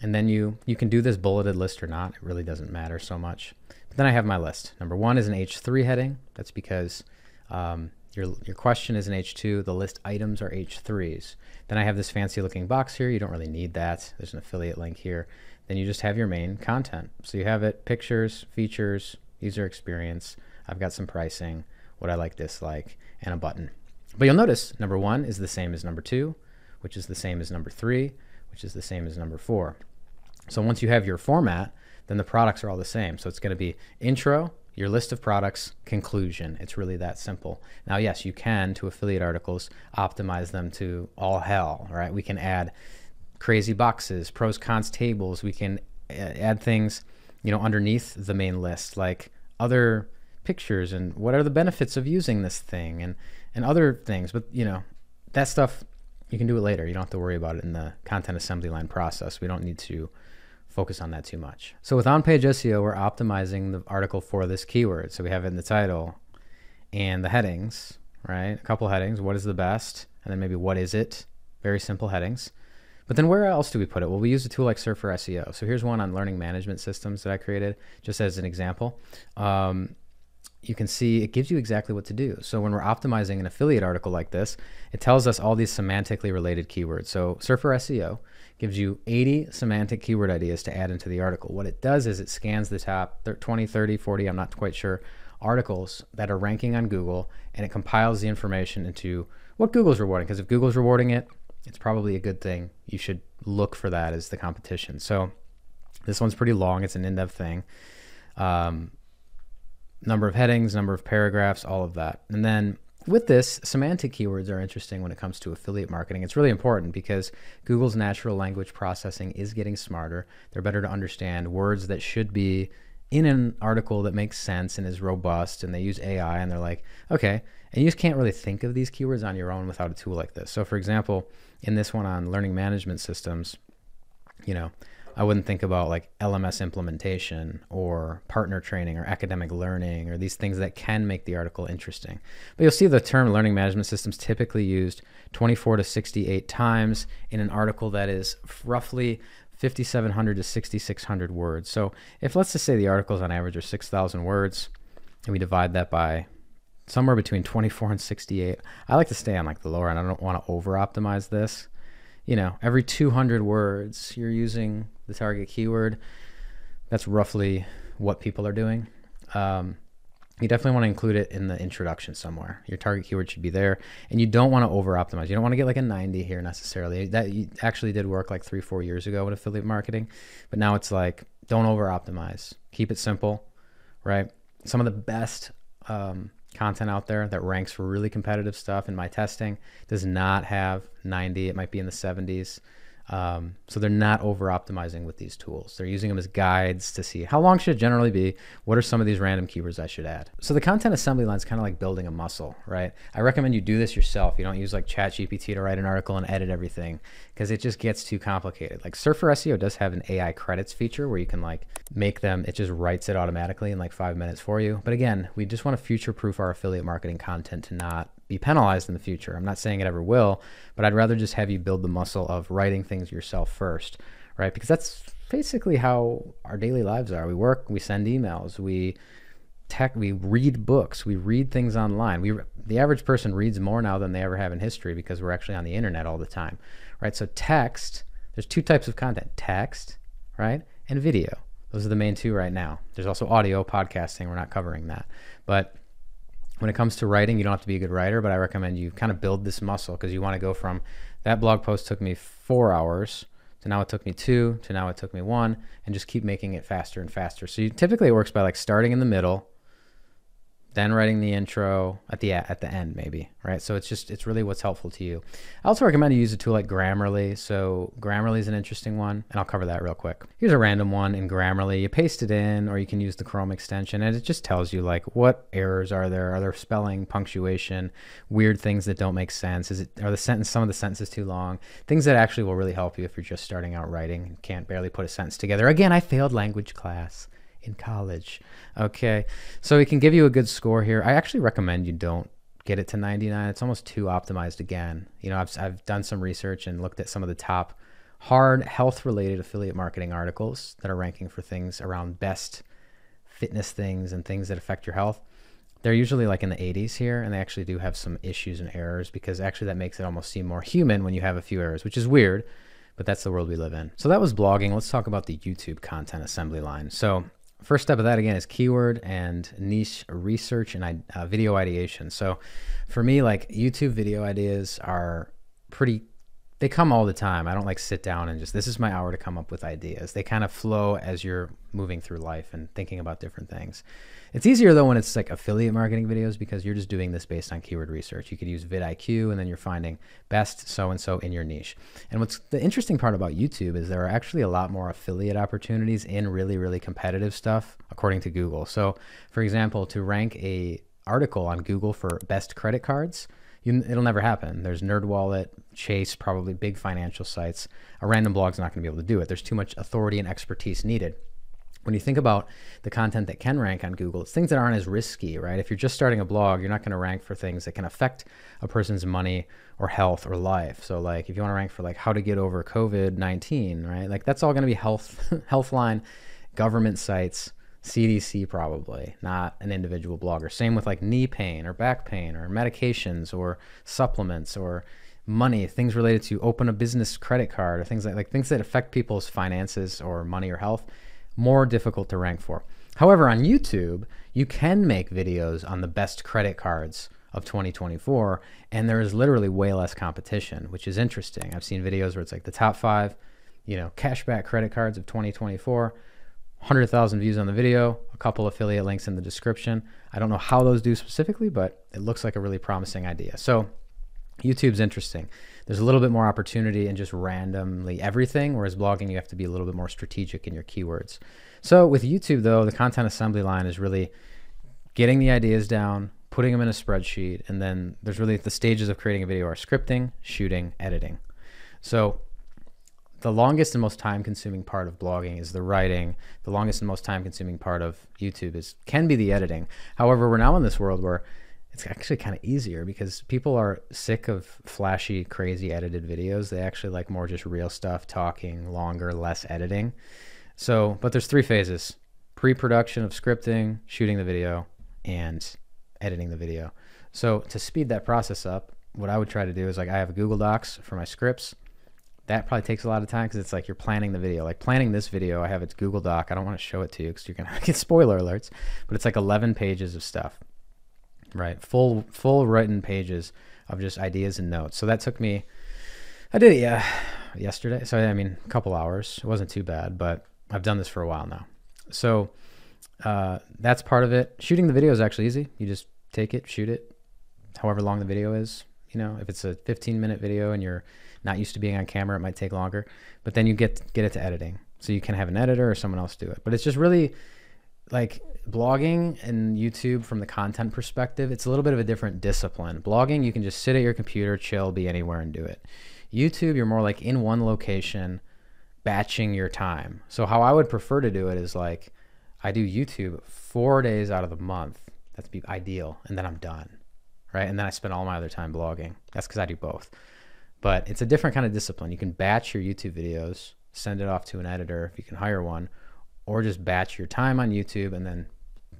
And then you, you can do this bulleted list or not. It really doesn't matter so much. But then I have my list. Number one is an H3 heading. That's because um, your, your question is an H2. The list items are H3s. Then I have this fancy looking box here. You don't really need that. There's an affiliate link here. Then you just have your main content. So you have it pictures, features, user experience. I've got some pricing, what I like, dislike, and a button. But you'll notice number one is the same as number two, which is the same as number three, which is the same as number four. So once you have your format, then the products are all the same. So it's going to be intro, your list of products, conclusion. It's really that simple. Now, yes, you can to affiliate articles optimize them to all hell, right? We can add crazy boxes, pros, cons tables. We can uh, add things, you know, underneath the main list, like other pictures and what are the benefits of using this thing and and other things. But you know, that stuff you can do it later. You don't have to worry about it in the content assembly line process. We don't need to focus on that too much. So with on-page SEO, we're optimizing the article for this keyword. So we have it in the title and the headings, right? A couple headings. What is the best? And then maybe what is it? Very simple headings. But then where else do we put it? Well, we use a tool like Surfer SEO. So here's one on learning management systems that I created, just as an example. Um, you can see it gives you exactly what to do. So when we're optimizing an affiliate article like this, it tells us all these semantically related keywords. So Surfer SEO gives you 80 semantic keyword ideas to add into the article. What it does is it scans the top 20, 30, 40, I'm not quite sure, articles that are ranking on Google and it compiles the information into what Google's rewarding. Because if Google's rewarding it, it's probably a good thing. You should look for that as the competition. So this one's pretty long. It's an in-depth thing. Um, number of headings, number of paragraphs, all of that. And then with this, semantic keywords are interesting when it comes to affiliate marketing. It's really important because Google's natural language processing is getting smarter. They're better to understand words that should be in an article that makes sense and is robust, and they use AI and they're like, okay, and you just can't really think of these keywords on your own without a tool like this. So, for example, in this one on learning management systems, you know, I wouldn't think about like LMS implementation or partner training or academic learning or these things that can make the article interesting. But you'll see the term learning management systems typically used 24 to 68 times in an article that is roughly 5,700 to 6,600 words. So if let's just say the articles on average are 6,000 words and we divide that by somewhere between 24 and 68, I like to stay on like the lower end. I don't want to over optimize this you know, every 200 words you're using the target keyword. That's roughly what people are doing. Um, you definitely want to include it in the introduction somewhere. Your target keyword should be there, and you don't want to over optimize. You don't want to get like a 90 here necessarily. That actually did work like three, four years ago with affiliate marketing, but now it's like don't over optimize. Keep it simple, right? Some of the best um, content out there that ranks for really competitive stuff in my testing does not have 90 it might be in the 70s um, so they're not over optimizing with these tools. They're using them as guides to see how long should it generally be. What are some of these random keywords I should add? So the content assembly line is kind of like building a muscle, right? I recommend you do this yourself. You don't use like ChatGPT to write an article and edit everything because it just gets too complicated. Like Surfer SEO does have an AI credits feature where you can like make them, it just writes it automatically in like five minutes for you. But again, we just want to future proof our affiliate marketing content to not be penalized in the future. I'm not saying it ever will, but I'd rather just have you build the muscle of writing things yourself first, right? Because that's basically how our daily lives are. We work, we send emails, we tech, we read books, we read things online. We the average person reads more now than they ever have in history because we're actually on the internet all the time, right? So text there's two types of content text, right? And video. Those are the main two right now. There's also audio, podcasting. We're not covering that. But when it comes to writing, you don't have to be a good writer, but I recommend you kind of build this muscle because you want to go from that blog post took me four hours to now it took me two to now it took me one and just keep making it faster and faster. So you, typically it works by like starting in the middle then writing the intro at the at the end maybe right? So it's just it's really what's helpful to you. I also recommend you use a tool like grammarly. So grammarly is an interesting one and i'll cover that real quick. Here's a random one in grammarly. You paste it in or you can use the chrome extension and it just tells you like what errors are there. Are there spelling punctuation weird things that don't make sense? Is it are the sentence some of the sentences too long? Things that actually will really help you if you're just starting out writing and can't barely put a sentence together. Again i failed language class in college. Okay, so it can give you a good score here. I actually recommend you don't get it to 99. It's almost too optimized again. You know, I've, I've done some research and looked at some of the top hard health related affiliate marketing articles that are ranking for things around best fitness things and things that affect your health. They're usually like in the 80s here, and they actually do have some issues and errors because actually that makes it almost seem more human when you have a few errors, which is weird, but that's the world we live in. So that was blogging. Let's talk about the YouTube content assembly line. So first step of that again is keyword and niche research and uh, video ideation. So for me, like YouTube video ideas are pretty, they come all the time. I don't like sit down and just, this is my hour to come up with ideas. They kind of flow as you're moving through life and thinking about different things. It's easier though when it's like affiliate marketing videos because you're just doing this based on keyword research. You could use vidIQ and then you're finding best so and so in your niche. And what's the interesting part about YouTube is there are actually a lot more affiliate opportunities in really really competitive stuff according to Google. So, for example, to rank a article on Google for best credit cards, you, it'll never happen. There's NerdWallet, Chase, probably big financial sites. A random blog's not going to be able to do it. There's too much authority and expertise needed when you think about the content that can rank on Google, it's things that aren't as risky, right? If you're just starting a blog, you're not going to rank for things that can affect a person's money or health or life. So like if you want to rank for like how to get over COVID-19, right? Like that's all going to be health healthline government sites, CDC probably, not an individual blogger. Same with like knee pain or back pain or medications or supplements or money, things related to open a business credit card or things like like things that affect people's finances or money or health more difficult to rank for. However, on YouTube, you can make videos on the best credit cards of 2024, and there is literally way less competition, which is interesting. I've seen videos where it's like the top five, you know, cashback credit cards of 2024, 100,000 views on the video, a couple affiliate links in the description. I don't know how those do specifically, but it looks like a really promising idea. So YouTube's interesting. There's a little bit more opportunity in just randomly everything, whereas blogging, you have to be a little bit more strategic in your keywords. So with YouTube, though, the content assembly line is really getting the ideas down, putting them in a spreadsheet, and then there's really the stages of creating a video are scripting, shooting, editing. So the longest and most time consuming part of blogging is the writing. The longest and most time consuming part of YouTube is can be the editing. However, we're now in this world where it's actually kind of easier because people are sick of flashy, crazy edited videos. They actually like more just real stuff, talking longer, less editing. So, but there's three phases pre production of scripting, shooting the video, and editing the video. So, to speed that process up, what I would try to do is like I have a Google Docs for my scripts. That probably takes a lot of time because it's like you're planning the video. Like planning this video, I have its Google Doc. I don't want to show it to you because you're gonna get spoiler alerts, but it's like 11 pages of stuff right? Full full written pages of just ideas and notes. So that took me. I did it yeah yesterday. So I mean, a couple hours. It wasn't too bad, but I've done this for a while now. So uh, that's part of it. Shooting the video is actually easy. You just take it, shoot it, however long the video is. You know, if it's a 15 minute video and you're not used to being on camera, it might take longer. But then you get get it to editing, so you can have an editor or someone else do it. But it's just really like blogging and YouTube from the content perspective, it's a little bit of a different discipline. Blogging, you can just sit at your computer, chill, be anywhere and do it. YouTube, you're more like in one location, batching your time. So how I would prefer to do it is like I do YouTube four days out of the month. That's be ideal, and then I'm done, right? And then I spend all my other time blogging. That's because I do both. But it's a different kind of discipline. You can batch your YouTube videos, send it off to an editor if you can hire one, or just batch your time on YouTube. And then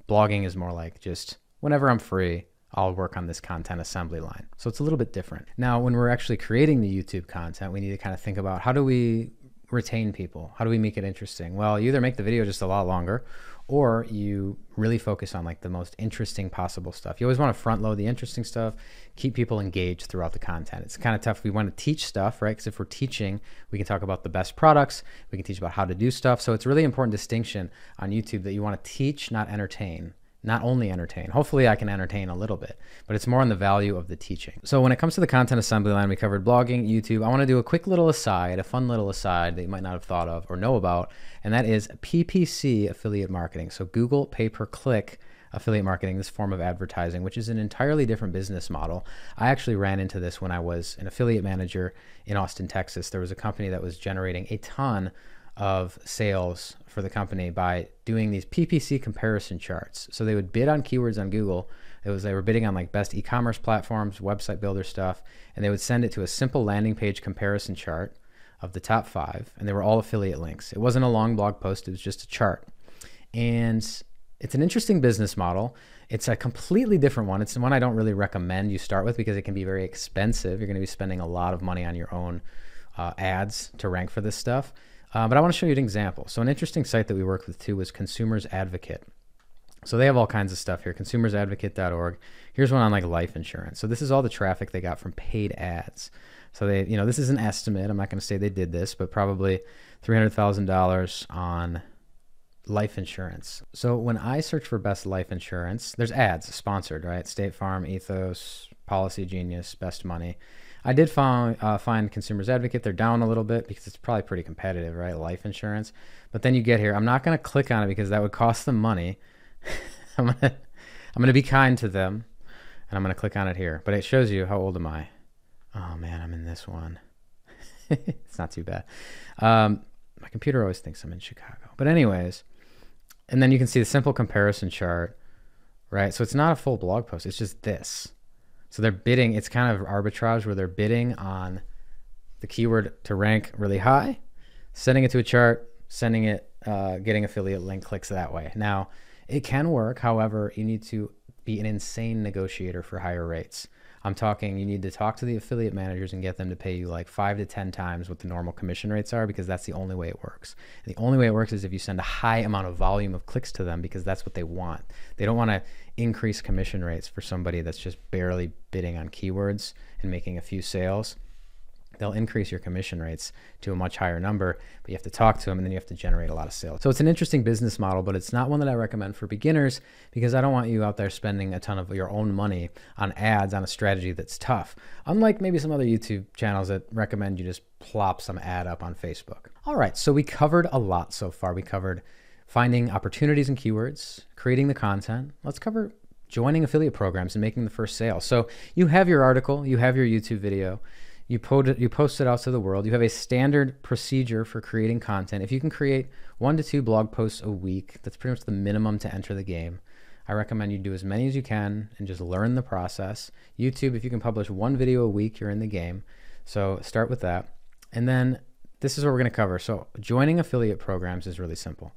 blogging is more like just whenever I'm free, I'll work on this content assembly line. So it's a little bit different. Now, when we're actually creating the YouTube content, we need to kind of think about how do we retain people? How do we make it interesting? Well, you either make the video just a lot longer or you really focus on like the most interesting possible stuff. You always want to front load the interesting stuff, keep people engaged throughout the content. It's kind of tough. We want to teach stuff, right? Because if we're teaching, we can talk about the best products, we can teach about how to do stuff. So it's really important distinction on YouTube that you want to teach, not entertain not only entertain. Hopefully, I can entertain a little bit, but it's more on the value of the teaching. So, when it comes to the content assembly line, we covered blogging, YouTube. I want to do a quick little aside, a fun little aside that you might not have thought of or know about, and that is PPC affiliate marketing. So, Google pay per click affiliate marketing, this form of advertising, which is an entirely different business model. I actually ran into this when I was an affiliate manager in Austin, Texas. There was a company that was generating a ton of sales for the company by doing these PPC comparison charts. So they would bid on keywords on Google. It was they were bidding on like best e-commerce platforms, website builder stuff, and they would send it to a simple landing page comparison chart of the top 5 and they were all affiliate links. It wasn't a long blog post, it was just a chart. And it's an interesting business model. It's a completely different one. It's one I don't really recommend you start with because it can be very expensive. You're going to be spending a lot of money on your own uh, ads to rank for this stuff. Uh, but I want to show you an example. So an interesting site that we worked with too was Consumers Advocate. So they have all kinds of stuff here, consumersadvocate.org. Here's one on like life insurance. So this is all the traffic they got from paid ads. So they, you know, this is an estimate. I'm not going to say they did this, but probably $300,000 on life insurance. So when I search for best life insurance, there's ads sponsored, right? State Farm, Ethos, Policygenius, Best Money. I did find uh, find Consumers Advocate. They're down a little bit because it's probably pretty competitive, right? Life insurance. But then you get here. I'm not going to click on it because that would cost them money. I'm gonna I'm gonna be kind to them, and I'm gonna click on it here. But it shows you how old am I? Oh man, I'm in this one. it's not too bad. Um, my computer always thinks I'm in Chicago. But anyways, and then you can see the simple comparison chart, right? So it's not a full blog post. It's just this. So they're bidding, it's kind of arbitrage where they're bidding on the keyword to rank really high, sending it to a chart, sending it, uh, getting affiliate link clicks that way. Now, it can work. However, you need to be an insane negotiator for higher rates. I'm talking, you need to talk to the affiliate managers and get them to pay you like five to 10 times what the normal commission rates are because that's the only way it works. And the only way it works is if you send a high amount of volume of clicks to them because that's what they want. They don't want to increase commission rates for somebody that's just barely bidding on keywords and making a few sales they'll increase your commission rates to a much higher number, but you have to talk to them and then you have to generate a lot of sales. So it's an interesting business model, but it's not one that I recommend for beginners because I don't want you out there spending a ton of your own money on ads on a strategy that's tough. Unlike maybe some other YouTube channels that recommend you just plop some ad up on Facebook. All right, so we covered a lot so far. We covered finding opportunities and keywords, creating the content. Let's cover joining affiliate programs and making the first sale. So you have your article, you have your YouTube video, you it, you post it out to the world. You have a standard procedure for creating content. If you can create one to two blog posts a week, that's pretty much the minimum to enter the game. I recommend you do as many as you can and just learn the process. YouTube, if you can publish one video a week, you're in the game. So start with that. And then this is what we're going to cover. So joining affiliate programs is really simple.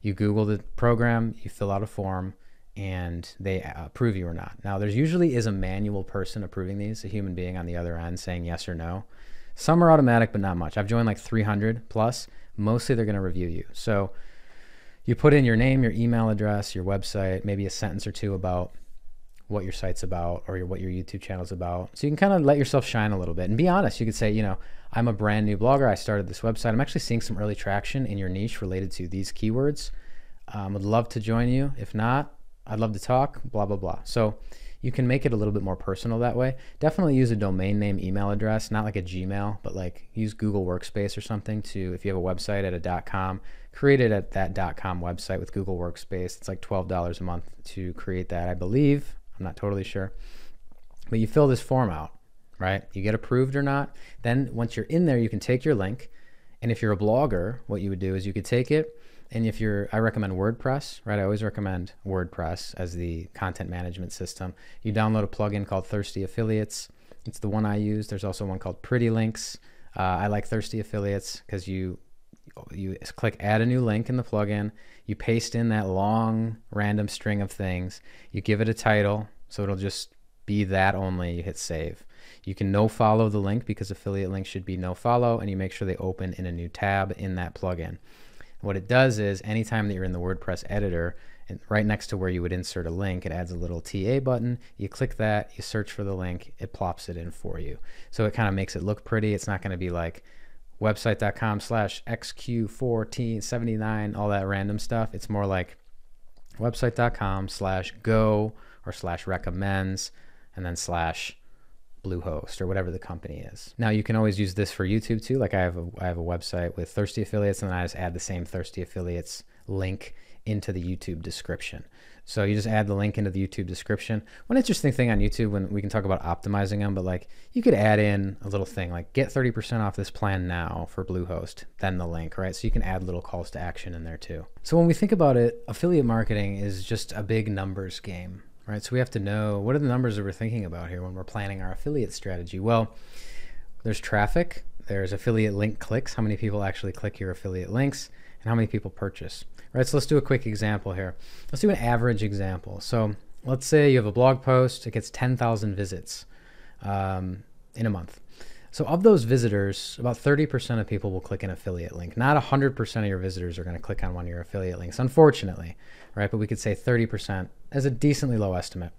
You Google the program, you fill out a form, and they approve you or not. Now, there's usually is a manual person approving these, a human being on the other end saying yes or no. Some are automatic, but not much. I've joined like 300 plus. Mostly they're going to review you. So you put in your name, your email address, your website, maybe a sentence or two about what your site's about or your, what your YouTube channel's about. So you can kind of let yourself shine a little bit and be honest. You could say, you know, I'm a brand new blogger. I started this website. I'm actually seeing some early traction in your niche related to these keywords. Um, would love to join you. If not, I'd love to talk, blah, blah, blah. So you can make it a little bit more personal that way. Definitely use a domain name email address, not like a Gmail, but like use Google Workspace or something to, if you have a website at a .com, create it at that .com website with Google Workspace. It's like $12 a month to create that, I believe. I'm not totally sure. But you fill this form out, right? You get approved or not. Then once you're in there, you can take your link. And if you're a blogger, what you would do is you could take it and if you're, I recommend WordPress, right? I always recommend WordPress as the content management system. You download a plugin called Thirsty Affiliates. It's the one I use. There's also one called Pretty Links. Uh, I like Thirsty Affiliates because you you click add a new link in the plugin. You paste in that long random string of things. You give it a title, so it'll just be that only. You hit save. You can no follow the link because affiliate links should be no follow, and you make sure they open in a new tab in that plugin. What it does is anytime that you're in the WordPress editor, and right next to where you would insert a link, it adds a little TA button. You click that, you search for the link, it plops it in for you. So it kind of makes it look pretty. It's not going to be like website.com slash xq1479, all that random stuff. It's more like website.com slash go or slash recommends and then slash Bluehost or whatever the company is. Now you can always use this for YouTube too. Like I have a, I have a website with Thirsty Affiliates and then I just add the same Thirsty Affiliates link into the YouTube description. So you just add the link into the YouTube description. One interesting thing on YouTube when we can talk about optimizing them, but like you could add in a little thing like get 30% off this plan now for Bluehost, then the link, right? So you can add little calls to action in there too. So when we think about it, affiliate marketing is just a big numbers game, right? So we have to know what are the numbers that we're thinking about here when we're planning our affiliate strategy? Well, there's traffic, there's affiliate link clicks, how many people actually click your affiliate links, and how many people purchase. Right, so let's do a quick example here. Let's do an average example. So let's say you have a blog post, it gets 10,000 visits um, in a month. So of those visitors, about 30% of people will click an affiliate link. Not 100% of your visitors are going to click on one of your affiliate links, unfortunately, right? But we could say 30% as a decently low estimate,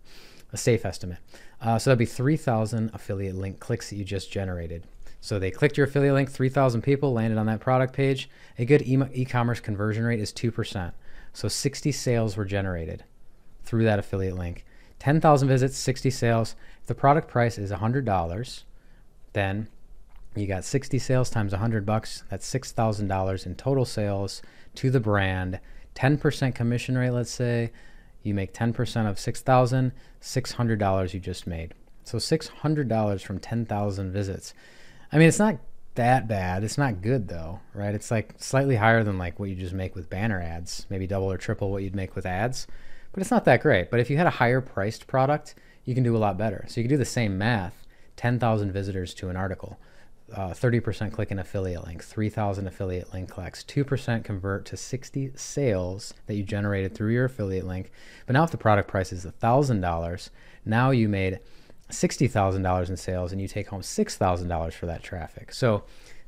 a safe estimate. Uh, so that'd be 3,000 affiliate link clicks that you just generated. So they clicked your affiliate link, 3,000 people landed on that product page. A good e commerce conversion rate is 2%. So 60 sales were generated through that affiliate link. 10,000 visits, 60 sales. If the product price is $100, then you got 60 sales times 100 bucks. That's $6,000 in total sales to the brand. 10% commission rate, let's say. You make 10% of 6,000, $600 you just made. So $600 from 10,000 visits. I mean, it's not that bad. It's not good though, right? It's like slightly higher than like what you just make with banner ads, maybe double or triple what you'd make with ads, but it's not that great. But if you had a higher priced product, you can do a lot better. So you can do the same math: 10,000 visitors to an article, uh, 30% click an affiliate link, 3,000 affiliate link clicks, 2% convert to 60 sales that you generated through your affiliate link. But now if the product price is $1,000, now you made $60,000 in sales and you take home $6,000 for that traffic. So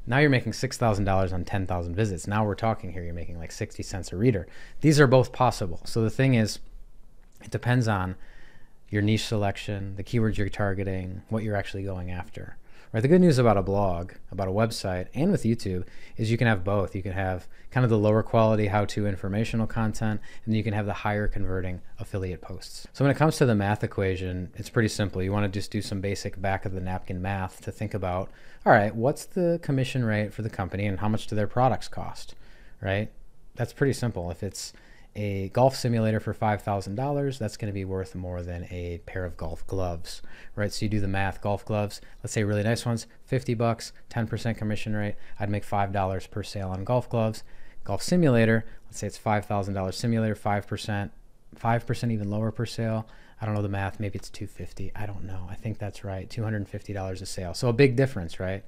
now you're making $6,000 on 10,000 visits. Now we're talking here, you're making like 60 cents a reader. These are both possible. So the thing is, it depends on your niche selection, the keywords you're targeting, what you're actually going after. Right. The good news about a blog, about a website, and with YouTube is you can have both. You can have kind of the lower quality how-to informational content, and you can have the higher converting affiliate posts. So when it comes to the math equation, it's pretty simple. You want to just do some basic back of the napkin math to think about, all right, what's the commission rate for the company and how much do their products cost? Right? That's pretty simple. If it's a golf simulator for $5,000, that's going to be worth more than a pair of golf gloves, right? So you do the math, golf gloves, let's say really nice ones, 50 bucks, 10% commission rate. I'd make $5 per sale on golf gloves. Golf simulator, let's say it's $5,000 simulator, 5%, 5% even lower per sale. I don't know the math, maybe it's 250. I don't know. I think that's right. $250 a sale. So a big difference, right?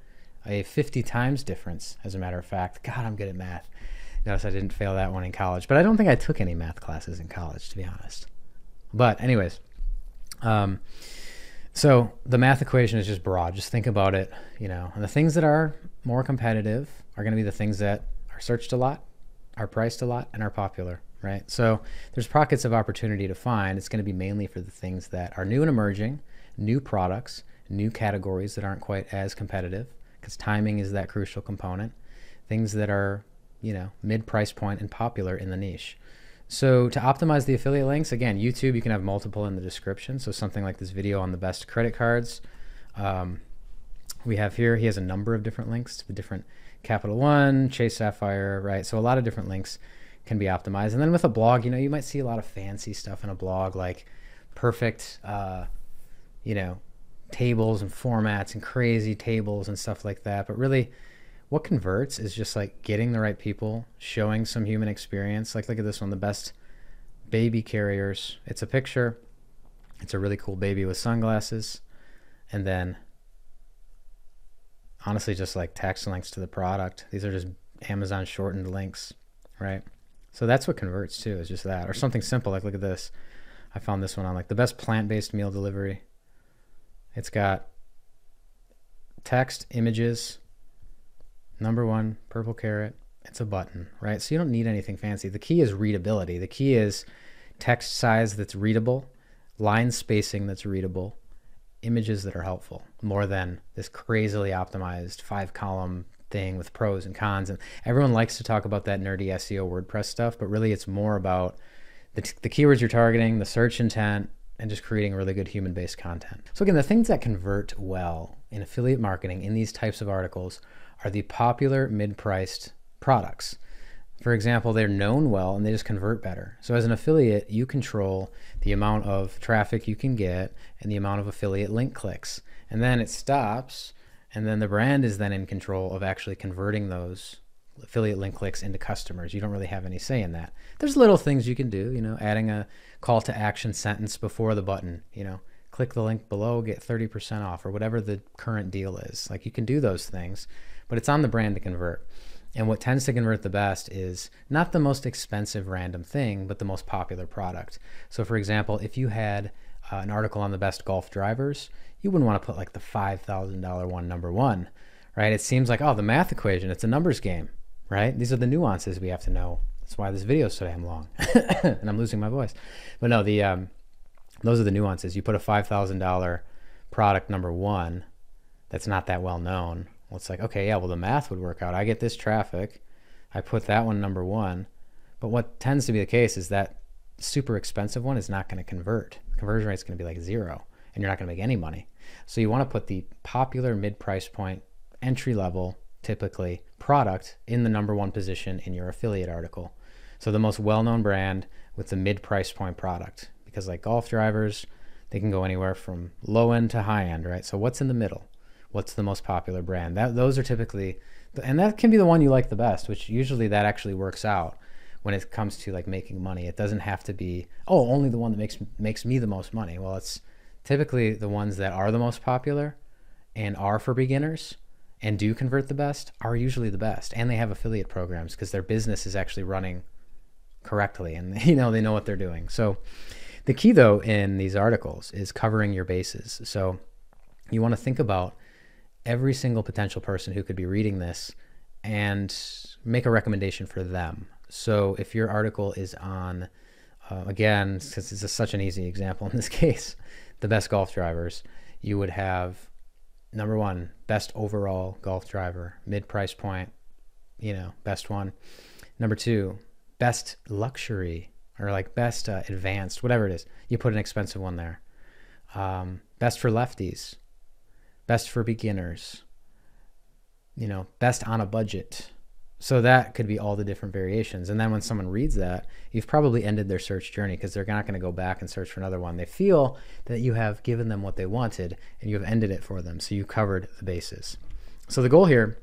A 50 times difference, as a matter of fact. God, I'm good at math. Notice I didn't fail that one in college, but I don't think I took any math classes in college, to be honest. But, anyways, um, so the math equation is just broad. Just think about it, you know. And the things that are more competitive are going to be the things that are searched a lot, are priced a lot, and are popular, right? So there's pockets of opportunity to find. It's going to be mainly for the things that are new and emerging, new products, new categories that aren't quite as competitive, because timing is that crucial component. Things that are you know, mid price point and popular in the niche. So to optimize the affiliate links, again, YouTube, you can have multiple in the description. So something like this video on the best credit cards. Um, we have here, he has a number of different links to the different Capital One, Chase Sapphire, right? So a lot of different links can be optimized. And then with a blog, you know, you might see a lot of fancy stuff in a blog, like perfect, uh, you know, tables and formats and crazy tables and stuff like that. But really, what converts is just like getting the right people, showing some human experience. Like, look at this one, the best baby carriers. It's a picture. It's a really cool baby with sunglasses. And then, honestly, just like text links to the product. These are just Amazon shortened links, right? So that's what converts too, is just that. Or something simple, like, look at this. I found this one on like the best plant based meal delivery. It's got text, images, number one, purple carrot. It's a button, right? So you don't need anything fancy. The key is readability. The key is text size that's readable, line spacing that's readable, images that are helpful more than this crazily optimized five column thing with pros and cons. And everyone likes to talk about that nerdy SEO WordPress stuff, but really it's more about the, the keywords you're targeting, the search intent, and just creating really good human based content. So, again, the things that convert well in affiliate marketing in these types of articles are the popular mid priced products. For example, they're known well and they just convert better. So, as an affiliate, you control the amount of traffic you can get and the amount of affiliate link clicks. And then it stops, and then the brand is then in control of actually converting those affiliate link clicks into customers. You don't really have any say in that. There's little things you can do, you know, adding a call to action sentence before the button, you know, click the link below, get 30% off or whatever the current deal is. Like you can do those things, but it's on the brand to convert. And what tends to convert the best is not the most expensive random thing, but the most popular product. So, for example, if you had uh, an article on the best golf drivers, you wouldn't want to put like the $5,000 one number one, right? It seems like, oh, the math equation, it's a numbers game right? These are the nuances we have to know. That's why this video is so damn long, and I'm losing my voice. But no, the um, those are the nuances. You put a five thousand dollar product number one, that's not that well known. Well, it's like okay, yeah, well the math would work out. I get this traffic, I put that one number one, but what tends to be the case is that super expensive one is not going to convert. Conversion rate is going to be like zero, and you're not going to make any money. So you want to put the popular mid price point, entry level typically product in the number one position in your affiliate article. So the most well-known brand with the mid-price point product because like golf drivers, they can go anywhere from low end to high end, right? So what's in the middle? What's the most popular brand? That those are typically and that can be the one you like the best, which usually that actually works out when it comes to like making money. It doesn't have to be oh, only the one that makes makes me the most money. Well, it's typically the ones that are the most popular and are for beginners and do convert the best are usually the best and they have affiliate programs because their business is actually running correctly and you know they know what they're doing so the key though in these articles is covering your bases so you want to think about every single potential person who could be reading this and make a recommendation for them so if your article is on uh, again because it's a, such an easy example in this case the best golf drivers you would have number one, best overall golf driver, mid price point, you know, best one. Number two, best luxury or like best uh, advanced, whatever it is. You put an expensive one there. Um, best for lefties, best for beginners, you know, best on a budget, so that could be all the different variations. And then when someone reads that, you've probably ended their search journey because they're not going to go back and search for another one. They feel that you have given them what they wanted and you have ended it for them. So you covered the bases. So the goal here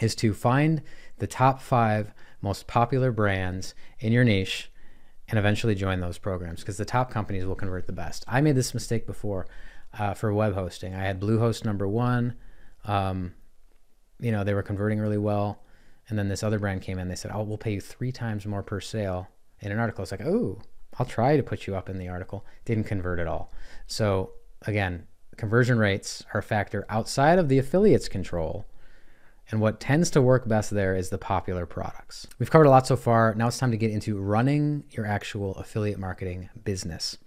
is to find the top five most popular brands in your niche and eventually join those programs because the top companies will convert the best. I made this mistake before uh, for web hosting. I had Bluehost number one. Um, you know, they were converting really well and then this other brand came in. They said, "Oh, we'll pay you three times more per sale." In an article, it's like, "Oh, I'll try to put you up in the article." Didn't convert at all. So again, conversion rates are a factor outside of the affiliate's control. And what tends to work best there is the popular products. We've covered a lot so far. Now it's time to get into running your actual affiliate marketing business.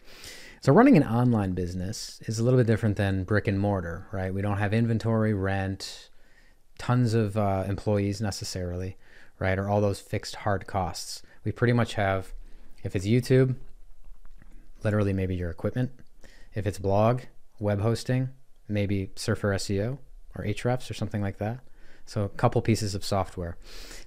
So, running an online business is a little bit different than brick and mortar, right? We don't have inventory, rent, tons of uh, employees necessarily, right? Or all those fixed hard costs. We pretty much have, if it's YouTube, literally maybe your equipment. If it's blog, web hosting, maybe Surfer SEO or Ahrefs or something like that. So a couple pieces of software.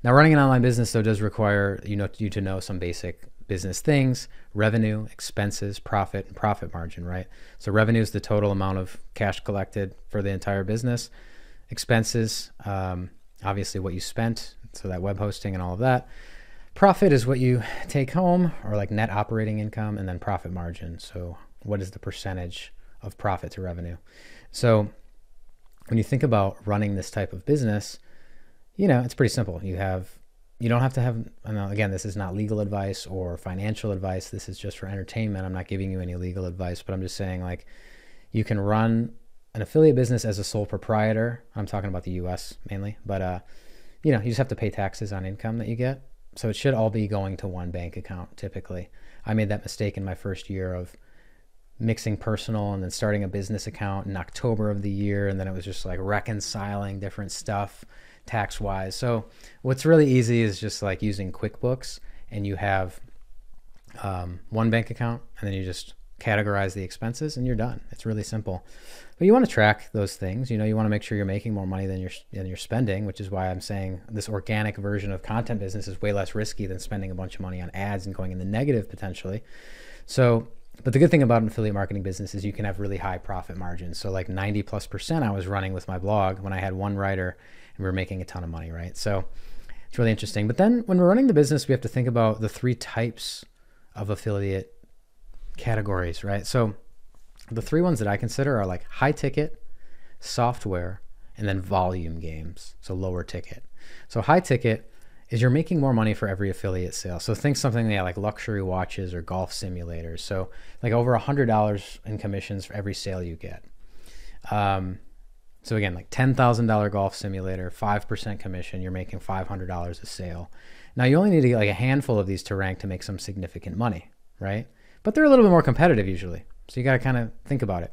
Now running an online business though does require you know you to know some basic business things, revenue, expenses, profit, and profit margin, right? So revenue is the total amount of cash collected for the entire business expenses, um, obviously what you spent, so that web hosting and all of that. Profit is what you take home, or like net operating income, and then profit margin. So, what is the percentage of profit to revenue? So, when you think about running this type of business, you know, it's pretty simple. You have, you don't have to have, again, this is not legal advice or financial advice. This is just for entertainment. I'm not giving you any legal advice, but I'm just saying, like, you can run an affiliate business as a sole proprietor, I'm talking about the US mainly, but uh, you know, you just have to pay taxes on income that you get. So it should all be going to one bank account typically. I made that mistake in my first year of mixing personal and then starting a business account in October of the year. And then it was just like reconciling different stuff tax wise. So what's really easy is just like using QuickBooks and you have um, one bank account and then you just categorize the expenses and you're done. It's really simple. But you want to track those things. You know, you want to make sure you're making more money than you're than you're spending, which is why I'm saying this organic version of content business is way less risky than spending a bunch of money on ads and going in the negative potentially. So, but the good thing about an affiliate marketing business is you can have really high profit margins. So like 90 plus percent I was running with my blog when I had one writer we were making a ton of money, right? So it's really interesting. But then when we're running the business, we have to think about the three types of affiliate categories, right? So the three ones that I consider are like high ticket, software, and then volume games. So lower ticket. So high ticket is you're making more money for every affiliate sale. So think something yeah, like luxury watches or golf simulators. So like over a hundred dollars in commissions for every sale you get. Um, so again, like ten thousand dollar golf simulator, five percent commission, you're making five hundred dollars a sale. Now you only need to get like a handful of these to rank to make some significant money, right? But they're a little bit more competitive usually. So you got to kind of think about it.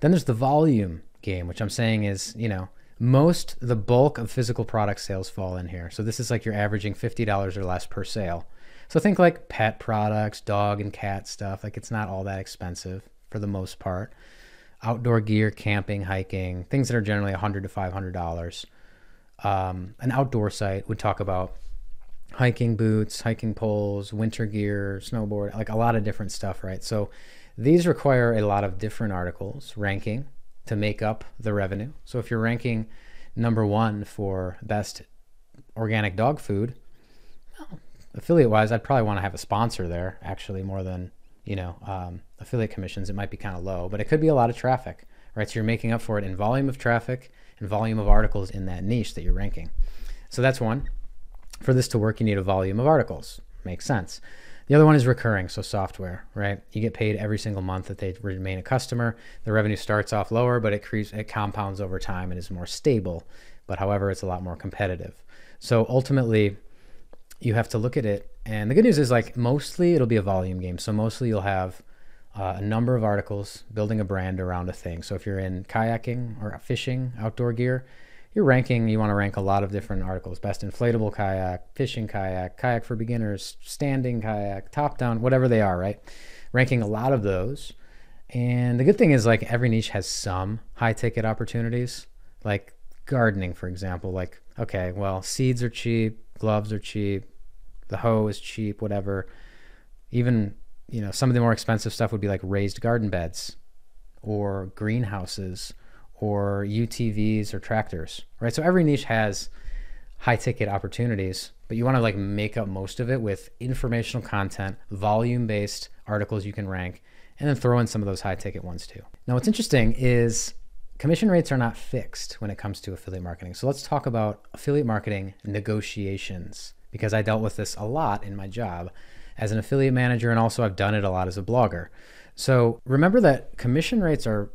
Then there's the volume game, which I'm saying is, you know, most the bulk of physical product sales fall in here. So this is like you're averaging $50 or less per sale. So think like pet products, dog and cat stuff. Like it's not all that expensive for the most part. Outdoor gear, camping, hiking, things that are generally 100 to $500. Um, an outdoor site would talk about hiking boots, hiking poles, winter gear, snowboard, like a lot of different stuff, right? So these require a lot of different articles ranking to make up the revenue. So if you're ranking number one for best organic dog food, well, affiliate wise, I'd probably want to have a sponsor there actually more than, you know, um, affiliate commissions. It might be kind of low, but it could be a lot of traffic, right? So you're making up for it in volume of traffic and volume of articles in that niche that you're ranking. So that's one. For this to work, you need a volume of articles. Makes sense. The other one is recurring, so software, right? You get paid every single month that they remain a customer. The revenue starts off lower, but it creeps, it compounds over time and is more stable. But however, it's a lot more competitive. So ultimately, you have to look at it. And the good news is, like, mostly it'll be a volume game. So mostly you'll have uh, a number of articles building a brand around a thing. So if you're in kayaking or fishing, outdoor gear, you're ranking, you want to rank a lot of different articles best inflatable kayak, fishing kayak, kayak for beginners, standing kayak, top down, whatever they are, right? Ranking a lot of those. And the good thing is, like, every niche has some high ticket opportunities, like gardening, for example. Like, okay, well, seeds are cheap, gloves are cheap, the hoe is cheap, whatever. Even, you know, some of the more expensive stuff would be like raised garden beds or greenhouses or UTVs or tractors, right? So every niche has high ticket opportunities, but you want to like make up most of it with informational content, volume based articles you can rank, and then throw in some of those high ticket ones too. Now, what's interesting is commission rates are not fixed when it comes to affiliate marketing. So let's talk about affiliate marketing negotiations because I dealt with this a lot in my job as an affiliate manager and also I've done it a lot as a blogger. So remember that commission rates are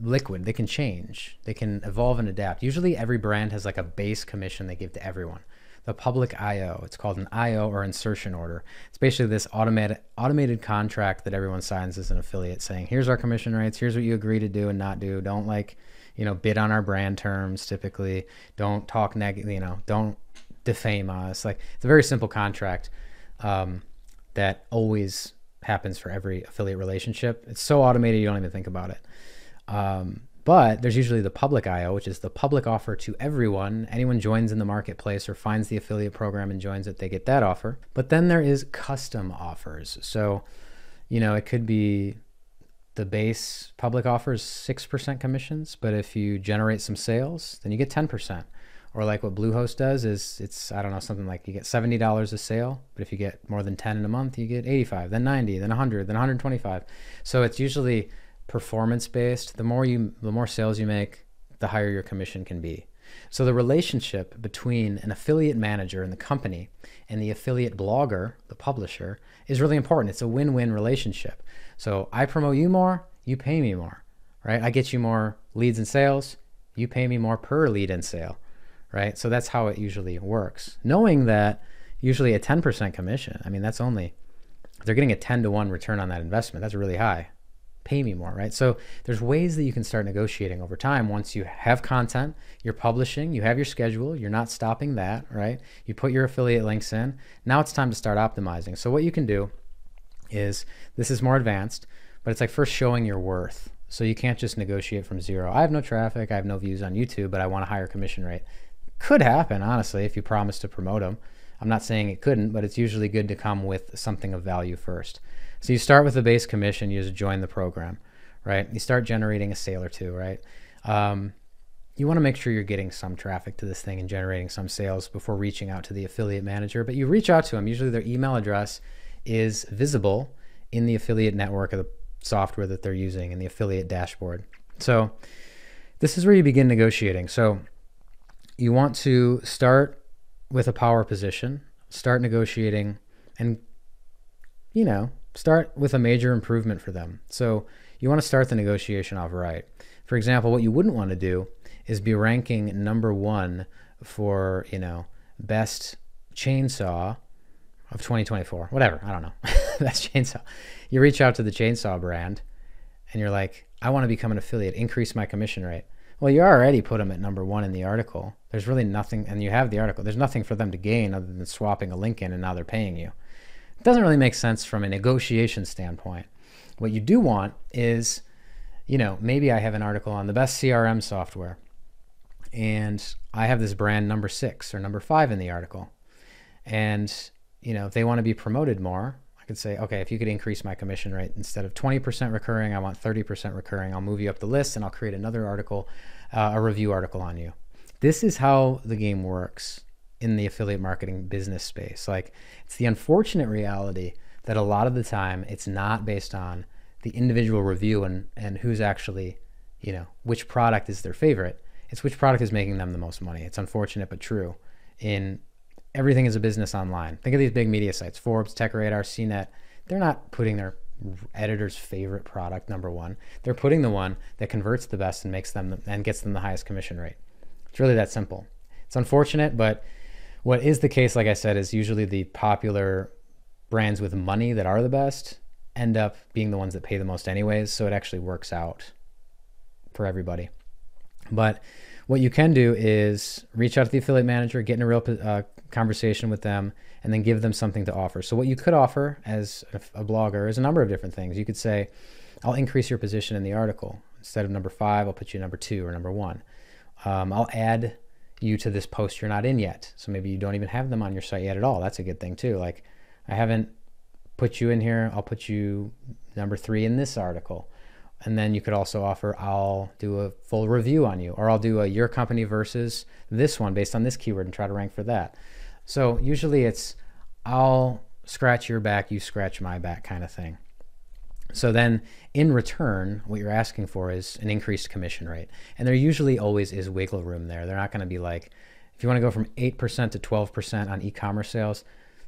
liquid. They can change. They can evolve and adapt. Usually every brand has like a base commission they give to everyone. The public IO, it's called an IO or insertion order. It's basically this automated automated contract that everyone signs as an affiliate saying, here's our commission rates, here's what you agree to do and not do. Don't like, you know, bid on our brand terms typically. Don't talk negative, you know, don't defame us. Like it's a very simple contract um, that always happens for every affiliate relationship. It's so automated you don't even think about it. Um, but there's usually the public IO, which is the public offer to everyone. Anyone joins in the marketplace or finds the affiliate program and joins it, they get that offer. But then there is custom offers. So, you know, it could be the base public offers 6% commissions, but if you generate some sales, then you get 10%. Or like what Bluehost does is it's I don't know something like you get seventy dollars a sale, but if you get more than ten in a month, you get eighty five, then ninety, then hundred, then one hundred twenty five. So it's usually performance based, the more you the more sales you make, the higher your commission can be. So the relationship between an affiliate manager and the company and the affiliate blogger, the publisher, is really important. It's a win-win relationship. So I promote you more, you pay me more. right? I get you more leads and sales, you pay me more per lead and sale, right? So that's how it usually works. Knowing that usually a 10% commission, I mean, that's only, they're getting a 10 to 1 return on that investment. That's really high. Pay me more, right? So there's ways that you can start negotiating over time once you have content, you're publishing, you have your schedule, you're not stopping that, right? You put your affiliate links in. Now it's time to start optimizing. So what you can do is this is more advanced, but it's like first showing your worth. So you can't just negotiate from zero. I have no traffic, I have no views on YouTube, but I want a higher commission rate. Could happen, honestly, if you promise to promote them. I'm not saying it couldn't, but it's usually good to come with something of value first. So you start with the base commission, you just join the program, right? You start generating a sale or two, right? Um, you want to make sure you're getting some traffic to this thing and generating some sales before reaching out to the affiliate manager. But you reach out to them. Usually their email address is visible in the affiliate network of the software that they're using in the affiliate dashboard. So this is where you begin negotiating. So you want to start with a power position, start negotiating, and you know, start with a major improvement for them. So you want to start the negotiation off right. For example, what you wouldn't want to do is be ranking number one for, you know, best chainsaw of 2024, whatever. I don't know. That's chainsaw. You reach out to the chainsaw brand and you're like, I want to become an affiliate, increase my commission rate. Well, you already put them at number one in the article. There's really nothing, and you have the article. There's nothing for them to gain other than swapping a link in and now they're paying you. It doesn't really make sense from a negotiation standpoint. What you do want is, you know, maybe I have an article on the best CRM software and I have this brand number six or number five in the article. And, you know, if they want to be promoted more, I could say, okay, if you could increase my commission rate instead of 20% recurring, I want 30% recurring. I'll move you up the list and I'll create another article, uh, a review article on you. This is how the game works in the affiliate marketing business space. Like, it's the unfortunate reality that a lot of the time it's not based on the individual review and, and who's actually, you know, which product is their favorite it's which product is making them the most money. It's unfortunate but true. In everything is a business online. Think of these big media sites, Forbes, TechRadar, CNET. They're not putting their editor's favorite product number one. They're putting the one that converts the best and makes them and gets them the highest commission rate. It's really that simple. It's unfortunate, but what is the case, like I said, is usually the popular brands with money that are the best end up being the ones that pay the most anyways. So it actually works out for everybody. But what you can do is reach out to the affiliate manager, get in a real uh, conversation with them, and then give them something to offer. So, what you could offer as a, a blogger is a number of different things. You could say, I'll increase your position in the article. Instead of number five, I'll put you number two or number one. Um, I'll add you to this post you're not in yet. So maybe you don't even have them on your site yet at all. That's a good thing too. Like, I haven't put you in here. I'll put you number three in this article and then you could also offer I'll do a full review on you, or I'll do a your company versus this one based on this keyword and try to rank for that. So usually it's I'll scratch your back, you scratch my back kind of thing. So then in return, what you're asking for is an increased commission rate. And there usually always is wiggle room there. They're not going to be like, if you want to go from 8% to 12% on e commerce sales,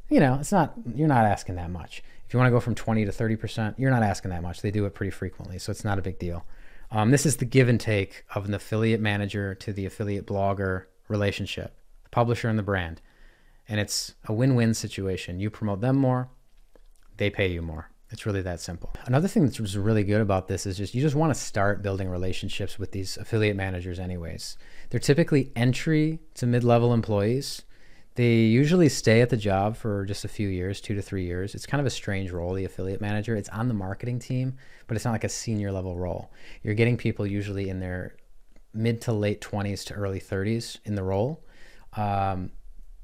you know, it's not, you're not asking that much. If you want to go from 20 to 30%, you're not asking that much. They do it pretty frequently, so it's not a big deal. Um, this is the give and take of an affiliate manager to the affiliate blogger relationship, the publisher and the brand. And it's a win win situation. You promote them more, they pay you more. It's really that simple. Another thing that's really good about this is just you just want to start building relationships with these affiliate managers, anyways. They're typically entry to mid level employees they usually stay at the job for just a few years, two to three years. It's kind of a strange role, the affiliate manager. It's on the marketing team, but it's not like a senior level role. You're getting people usually in their mid to late 20s to early 30s in the role. Um,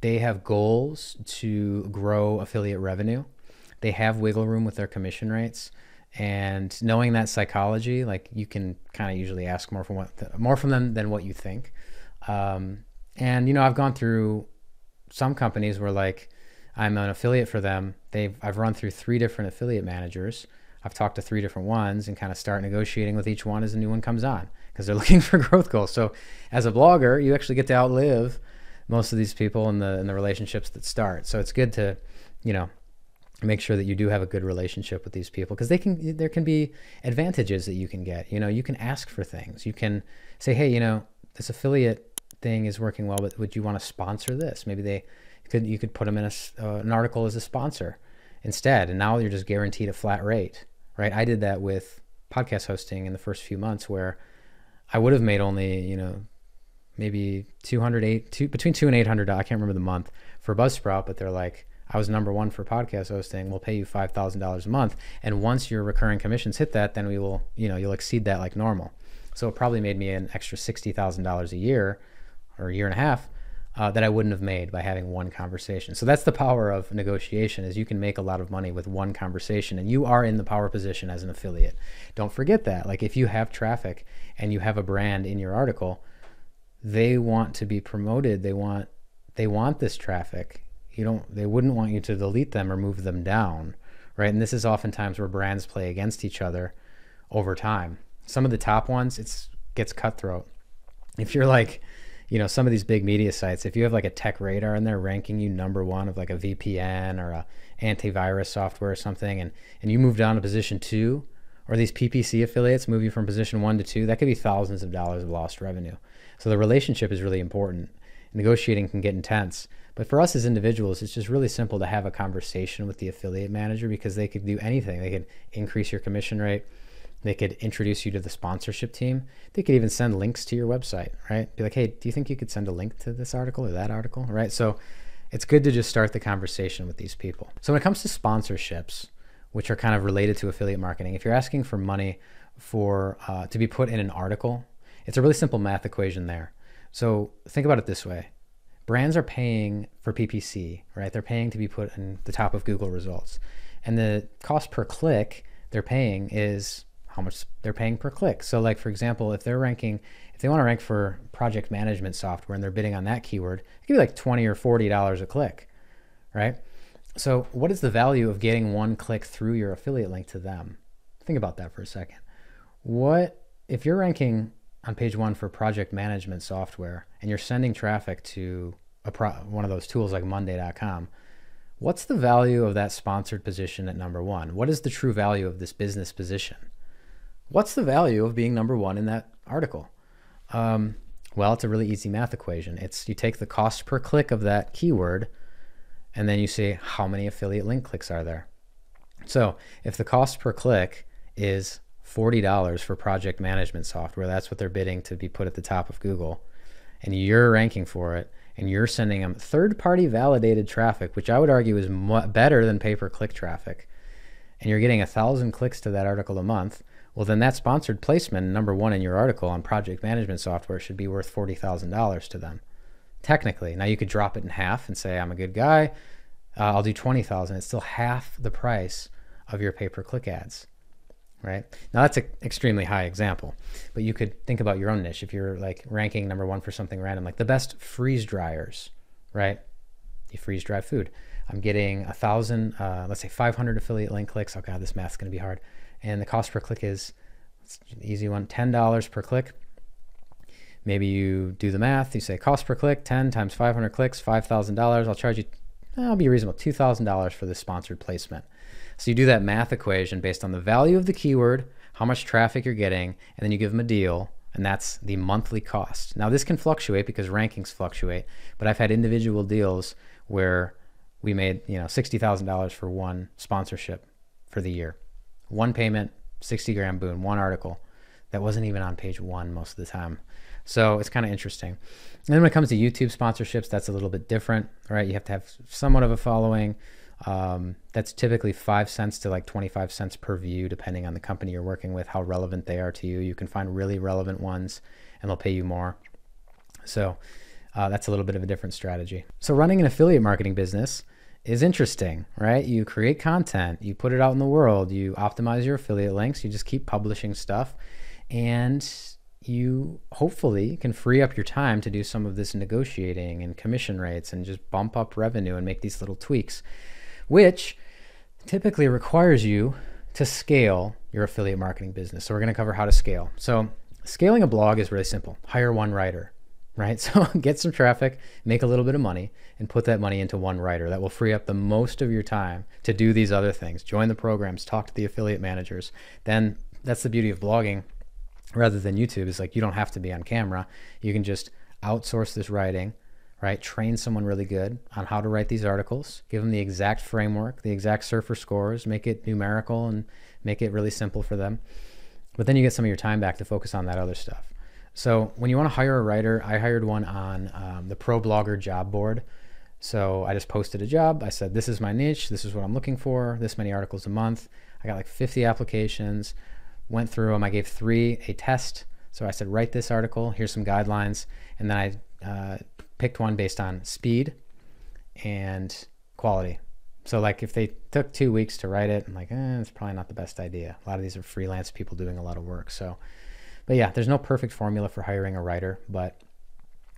they have goals to grow affiliate revenue. They have wiggle room with their commission rates. And knowing that psychology, like you can kind of usually ask more from what more from them than what you think. Um, and you know, I've gone through some companies where like, I'm an affiliate for them. They've I've run through three different affiliate managers. I've talked to three different ones and kind of start negotiating with each one as a new one comes on because they're looking for growth goals. So as a blogger, you actually get to outlive most of these people in the in the relationships that start. So it's good to, you know, make sure that you do have a good relationship with these people because they can there can be advantages that you can get. You know you can ask for things. You can say hey you know this affiliate thing is working well but would you want to sponsor this? Maybe they could you could put them in a, uh, an article as a sponsor instead and now you're just guaranteed a flat rate right? I did that with podcast hosting in the first few months where i would have made only you know maybe 208 two, between 2 and 800 i can't remember the month for buzzsprout but they're like I was number one for podcast hosting. We'll pay you five thousand dollars a month, and once your recurring commissions hit that, then we will, you know, you'll exceed that like normal. So it probably made me an extra sixty thousand dollars a year, or a year and a half, uh, that I wouldn't have made by having one conversation. So that's the power of negotiation: is you can make a lot of money with one conversation, and you are in the power position as an affiliate. Don't forget that. Like if you have traffic and you have a brand in your article, they want to be promoted. They want they want this traffic you don't they wouldn't want you to delete them or move them down right? And this is oftentimes where brands play against each other over time. Some of the top ones it's gets cutthroat. If you're like you know some of these big media sites if you have like a tech radar and they're ranking you number one of like a vpn or a antivirus software or something and and you move down to position two or these ppc affiliates move you from position one to two that could be thousands of dollars of lost revenue. So the relationship is really important. Negotiating can get intense but for us as individuals, it's just really simple to have a conversation with the affiliate manager because they could do anything. They could increase your commission rate. They could introduce you to the sponsorship team. They could even send links to your website, right? Be like, hey, do you think you could send a link to this article or that article, right? So it's good to just start the conversation with these people. So when it comes to sponsorships, which are kind of related to affiliate marketing, if you're asking for money for uh, to be put in an article, it's a really simple math equation there. So think about it this way brands are paying for PPC, right? They're paying to be put in the top of Google results. And the cost per click they're paying is how much they're paying per click. So like for example, if they're ranking if they want to rank for project management software and they're bidding on that keyword, it could be like 20 or 40 dollars a click, right? So what is the value of getting one click through your affiliate link to them? Think about that for a second. What if you're ranking on page one for project management software and you're sending traffic to a pro, one of those tools like monday.com what's the value of that sponsored position at number one? What is the true value of this business position? What's the value of being number one in that article? Um, well it's a really easy math equation. It's you take the cost per click of that keyword and then you see how many affiliate link clicks are there. So if the cost per click is $40 for project management software. That's what they're bidding to be put at the top of Google. And you're ranking for it and you're sending them third party validated traffic, which I would argue is better than pay per click traffic. And you're getting a thousand clicks to that article a month. Well, then that sponsored placement, number one in your article on project management software, should be worth $40,000 to them. Technically. Now you could drop it in half and say, I'm a good guy. Uh, I'll do 20,000. It's still half the price of your pay per click ads right? Now that's an extremely high example, but you could think about your own niche. If you're like ranking number one for something random, like the best freeze dryers, right? You freeze dry food. I'm getting a thousand, uh, let's say 500 affiliate link clicks. Oh God, this math's going to be hard. And the cost per click is easy one, $10 per click. Maybe you do the math. You say cost per click, 10 times 500 clicks, $5,000. I'll charge you, I'll be reasonable, $2,000 for this sponsored placement. So you do that math equation based on the value of the keyword, how much traffic you're getting, and then you give them a deal, and that's the monthly cost. Now, this can fluctuate because rankings fluctuate, but I've had individual deals where we made you know $60,000 for one sponsorship for the year. One payment, 60 grand boon, one article. That wasn't even on page one most of the time. So it's kind of interesting. And then when it comes to YouTube sponsorships, that's a little bit different, right? You have to have somewhat of a following. Um, that's typically five cents to like 25 cents per view, depending on the company you're working with, how relevant they are to you. You can find really relevant ones and they'll pay you more. So uh, that's a little bit of a different strategy. So running an affiliate marketing business is interesting, right? You create content, you put it out in the world, you optimize your affiliate links, you just keep publishing stuff, and you hopefully can free up your time to do some of this negotiating and commission rates and just bump up revenue and make these little tweaks which typically requires you to scale your affiliate marketing business. So we're going to cover how to scale. So scaling a blog is really simple. Hire one writer, right? So get some traffic, make a little bit of money, and put that money into one writer. That will free up the most of your time to do these other things. Join the programs, talk to the affiliate managers. Then that's the beauty of blogging rather than YouTube is like you don't have to be on camera. You can just outsource this writing, right? Train someone really good on how to write these articles, give them the exact framework, the exact surfer scores, make it numerical and make it really simple for them. But then you get some of your time back to focus on that other stuff. So when you want to hire a writer, I hired one on um, the Pro Blogger job board. So I just posted a job. I said, this is my niche. This is what I'm looking for. This many articles a month. I got like 50 applications, went through them. I gave three a test. So I said, write this article. Here's some guidelines. And then I uh, picked one based on speed and quality. So like if they took two weeks to write it, I'm like, eh, it's probably not the best idea. A lot of these are freelance people doing a lot of work. So, but yeah, there's no perfect formula for hiring a writer, but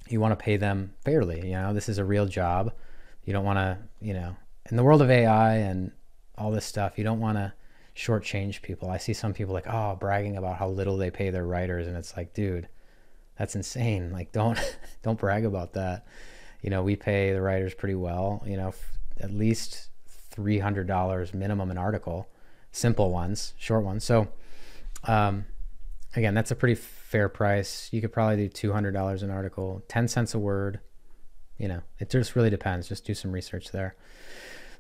you want to pay them fairly. You know, this is a real job. You don't want to, you know, in the world of AI and all this stuff, you don't want to shortchange people. I see some people like, oh, bragging about how little they pay their writers, and it's like, dude, that's insane. Like, don't don't brag about that. You know, we pay the writers pretty well. You know, at least $300 minimum an article, simple ones, short ones. So, um, again, that's a pretty fair price. You could probably do $200 an article, 10 cents a word. You know, it just really depends. Just do some research there.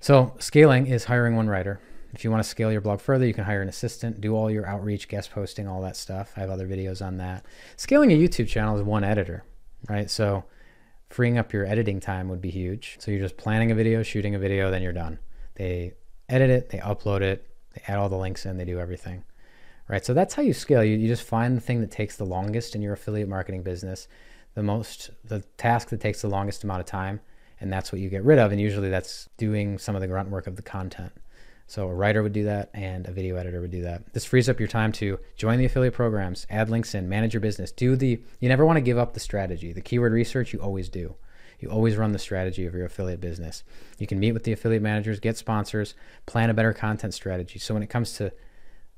So, scaling is hiring one writer. If you want to scale your blog further, you can hire an assistant, do all your outreach, guest posting, all that stuff. I have other videos on that. Scaling a YouTube channel is one editor, right? So, freeing up your editing time would be huge. So, you're just planning a video, shooting a video, then you're done. They edit it, they upload it, they add all the links in, they do everything. Right? So that's how you scale. You, you just find the thing that takes the longest in your affiliate marketing business, the most the task that takes the longest amount of time, and that's what you get rid of. And usually that's doing some of the grunt work of the content. So a writer would do that and a video editor would do that. This frees up your time to join the affiliate programs, add links in, manage your business. Do the you never want to give up the strategy. The keyword research you always do. You always run the strategy of your affiliate business. You can meet with the affiliate managers, get sponsors, plan a better content strategy. So when it comes to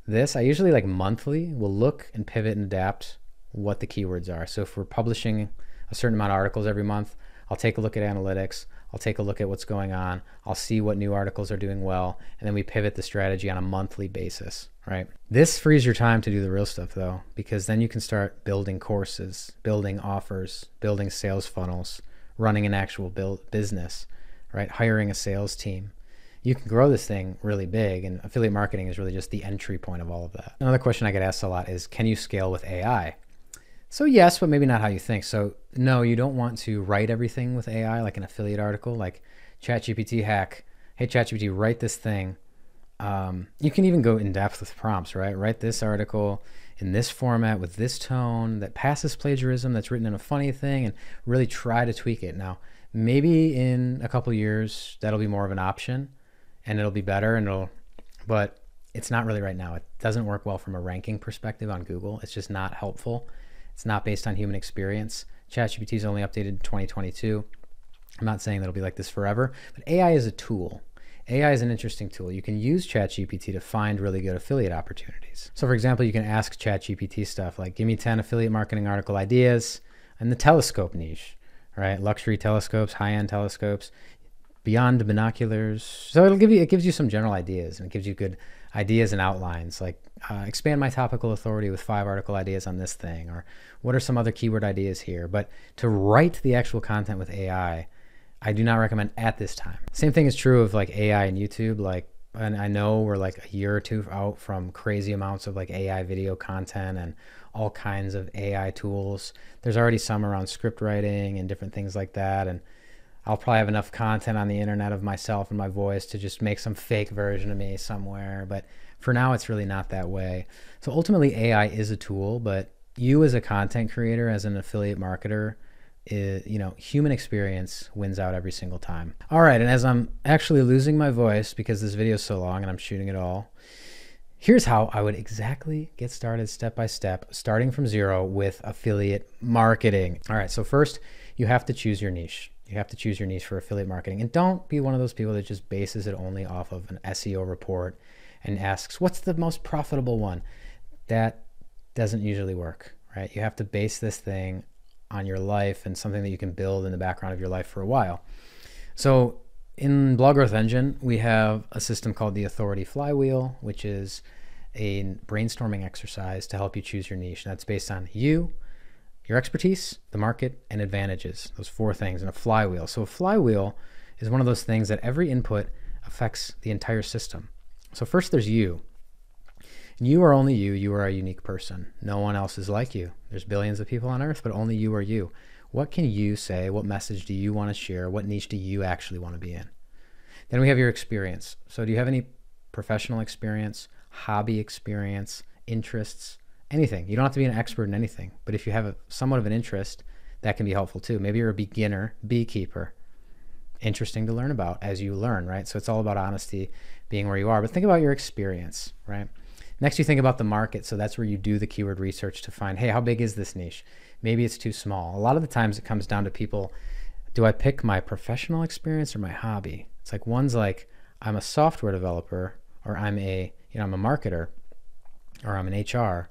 this, I usually like monthly will look and pivot and adapt what the keywords are. So if we're publishing a certain amount of articles every month, I'll take a look at analytics. I'll take a look at what's going on. I'll see what new articles are doing well, and then we pivot the strategy on a monthly basis, right? This frees your time to do the real stuff though, because then you can start building courses, building offers, building sales funnels, running an actual build business, right? Hiring a sales team. You can grow this thing really big, and affiliate marketing is really just the entry point of all of that. Another question I get asked a lot is can you scale with AI? So, yes, but maybe not how you think. So, no, you don't want to write everything with AI like an affiliate article, like ChatGPT hack. Hey, ChatGPT, write this thing. Um, you can even go in depth with prompts, right? Write this article in this format with this tone that passes plagiarism that's written in a funny thing and really try to tweak it now maybe in a couple years that'll be more of an option and it'll be better and it'll but it's not really right now it doesn't work well from a ranking perspective on google it's just not helpful it's not based on human experience chatgpt is only updated in 2022 i'm not saying that it'll be like this forever but ai is a tool AI is an interesting tool. You can use ChatGPT to find really good affiliate opportunities. So, for example, you can ask ChatGPT stuff like, give me 10 affiliate marketing article ideas in the telescope niche, right? Luxury telescopes, high end telescopes, beyond binoculars. So, it'll give you, it gives you some general ideas and it gives you good ideas and outlines like uh, expand my topical authority with five article ideas on this thing, or what are some other keyword ideas here. But to write the actual content with AI, I do not recommend at this time. Same thing is true of like AI and YouTube. Like, and I know we're like a year or two out from crazy amounts of like AI video content and all kinds of AI tools. There's already some around script writing and different things like that. And I'll probably have enough content on the internet of myself and my voice to just make some fake version of me somewhere. But for now, it's really not that way. So ultimately, AI is a tool, but you as a content creator, as an affiliate marketer, is, you know, human experience wins out every single time. All right, and as I'm actually losing my voice because this video is so long and I'm shooting it all, here's how I would exactly get started step by step, starting from zero with affiliate marketing. All right, so first, you have to choose your niche. You have to choose your niche for affiliate marketing. And don't be one of those people that just bases it only off of an SEO report and asks, what's the most profitable one? That doesn't usually work, right? You have to base this thing on your life and something that you can build in the background of your life for a while. So in Blog Growth Engine, we have a system called the Authority Flywheel, which is a brainstorming exercise to help you choose your niche. And that's based on you, your expertise, the market, and advantages. Those four things in a flywheel. So a flywheel is one of those things that every input affects the entire system. So first there's you. And You are only you. You are a unique person. No one else is like you. There's billions of people on earth, but only you are you. What can you say? What message do you want to share? What niche do you actually want to be in? Then we have your experience. So do you have any professional experience, hobby experience, interests, anything? You don't have to be an expert in anything, but if you have a, somewhat of an interest, that can be helpful too. Maybe you're a beginner beekeeper. Interesting to learn about as you learn, right? So it's all about honesty, being where you are. But think about your experience, right? Next, you think about the market. So that's where you do the keyword research to find, hey, how big is this niche? Maybe it's too small. A lot of the times it comes down to people do I pick my professional experience or my hobby? It's like one's like, I'm a software developer or I'm a, you know, I'm a marketer or I'm an HR,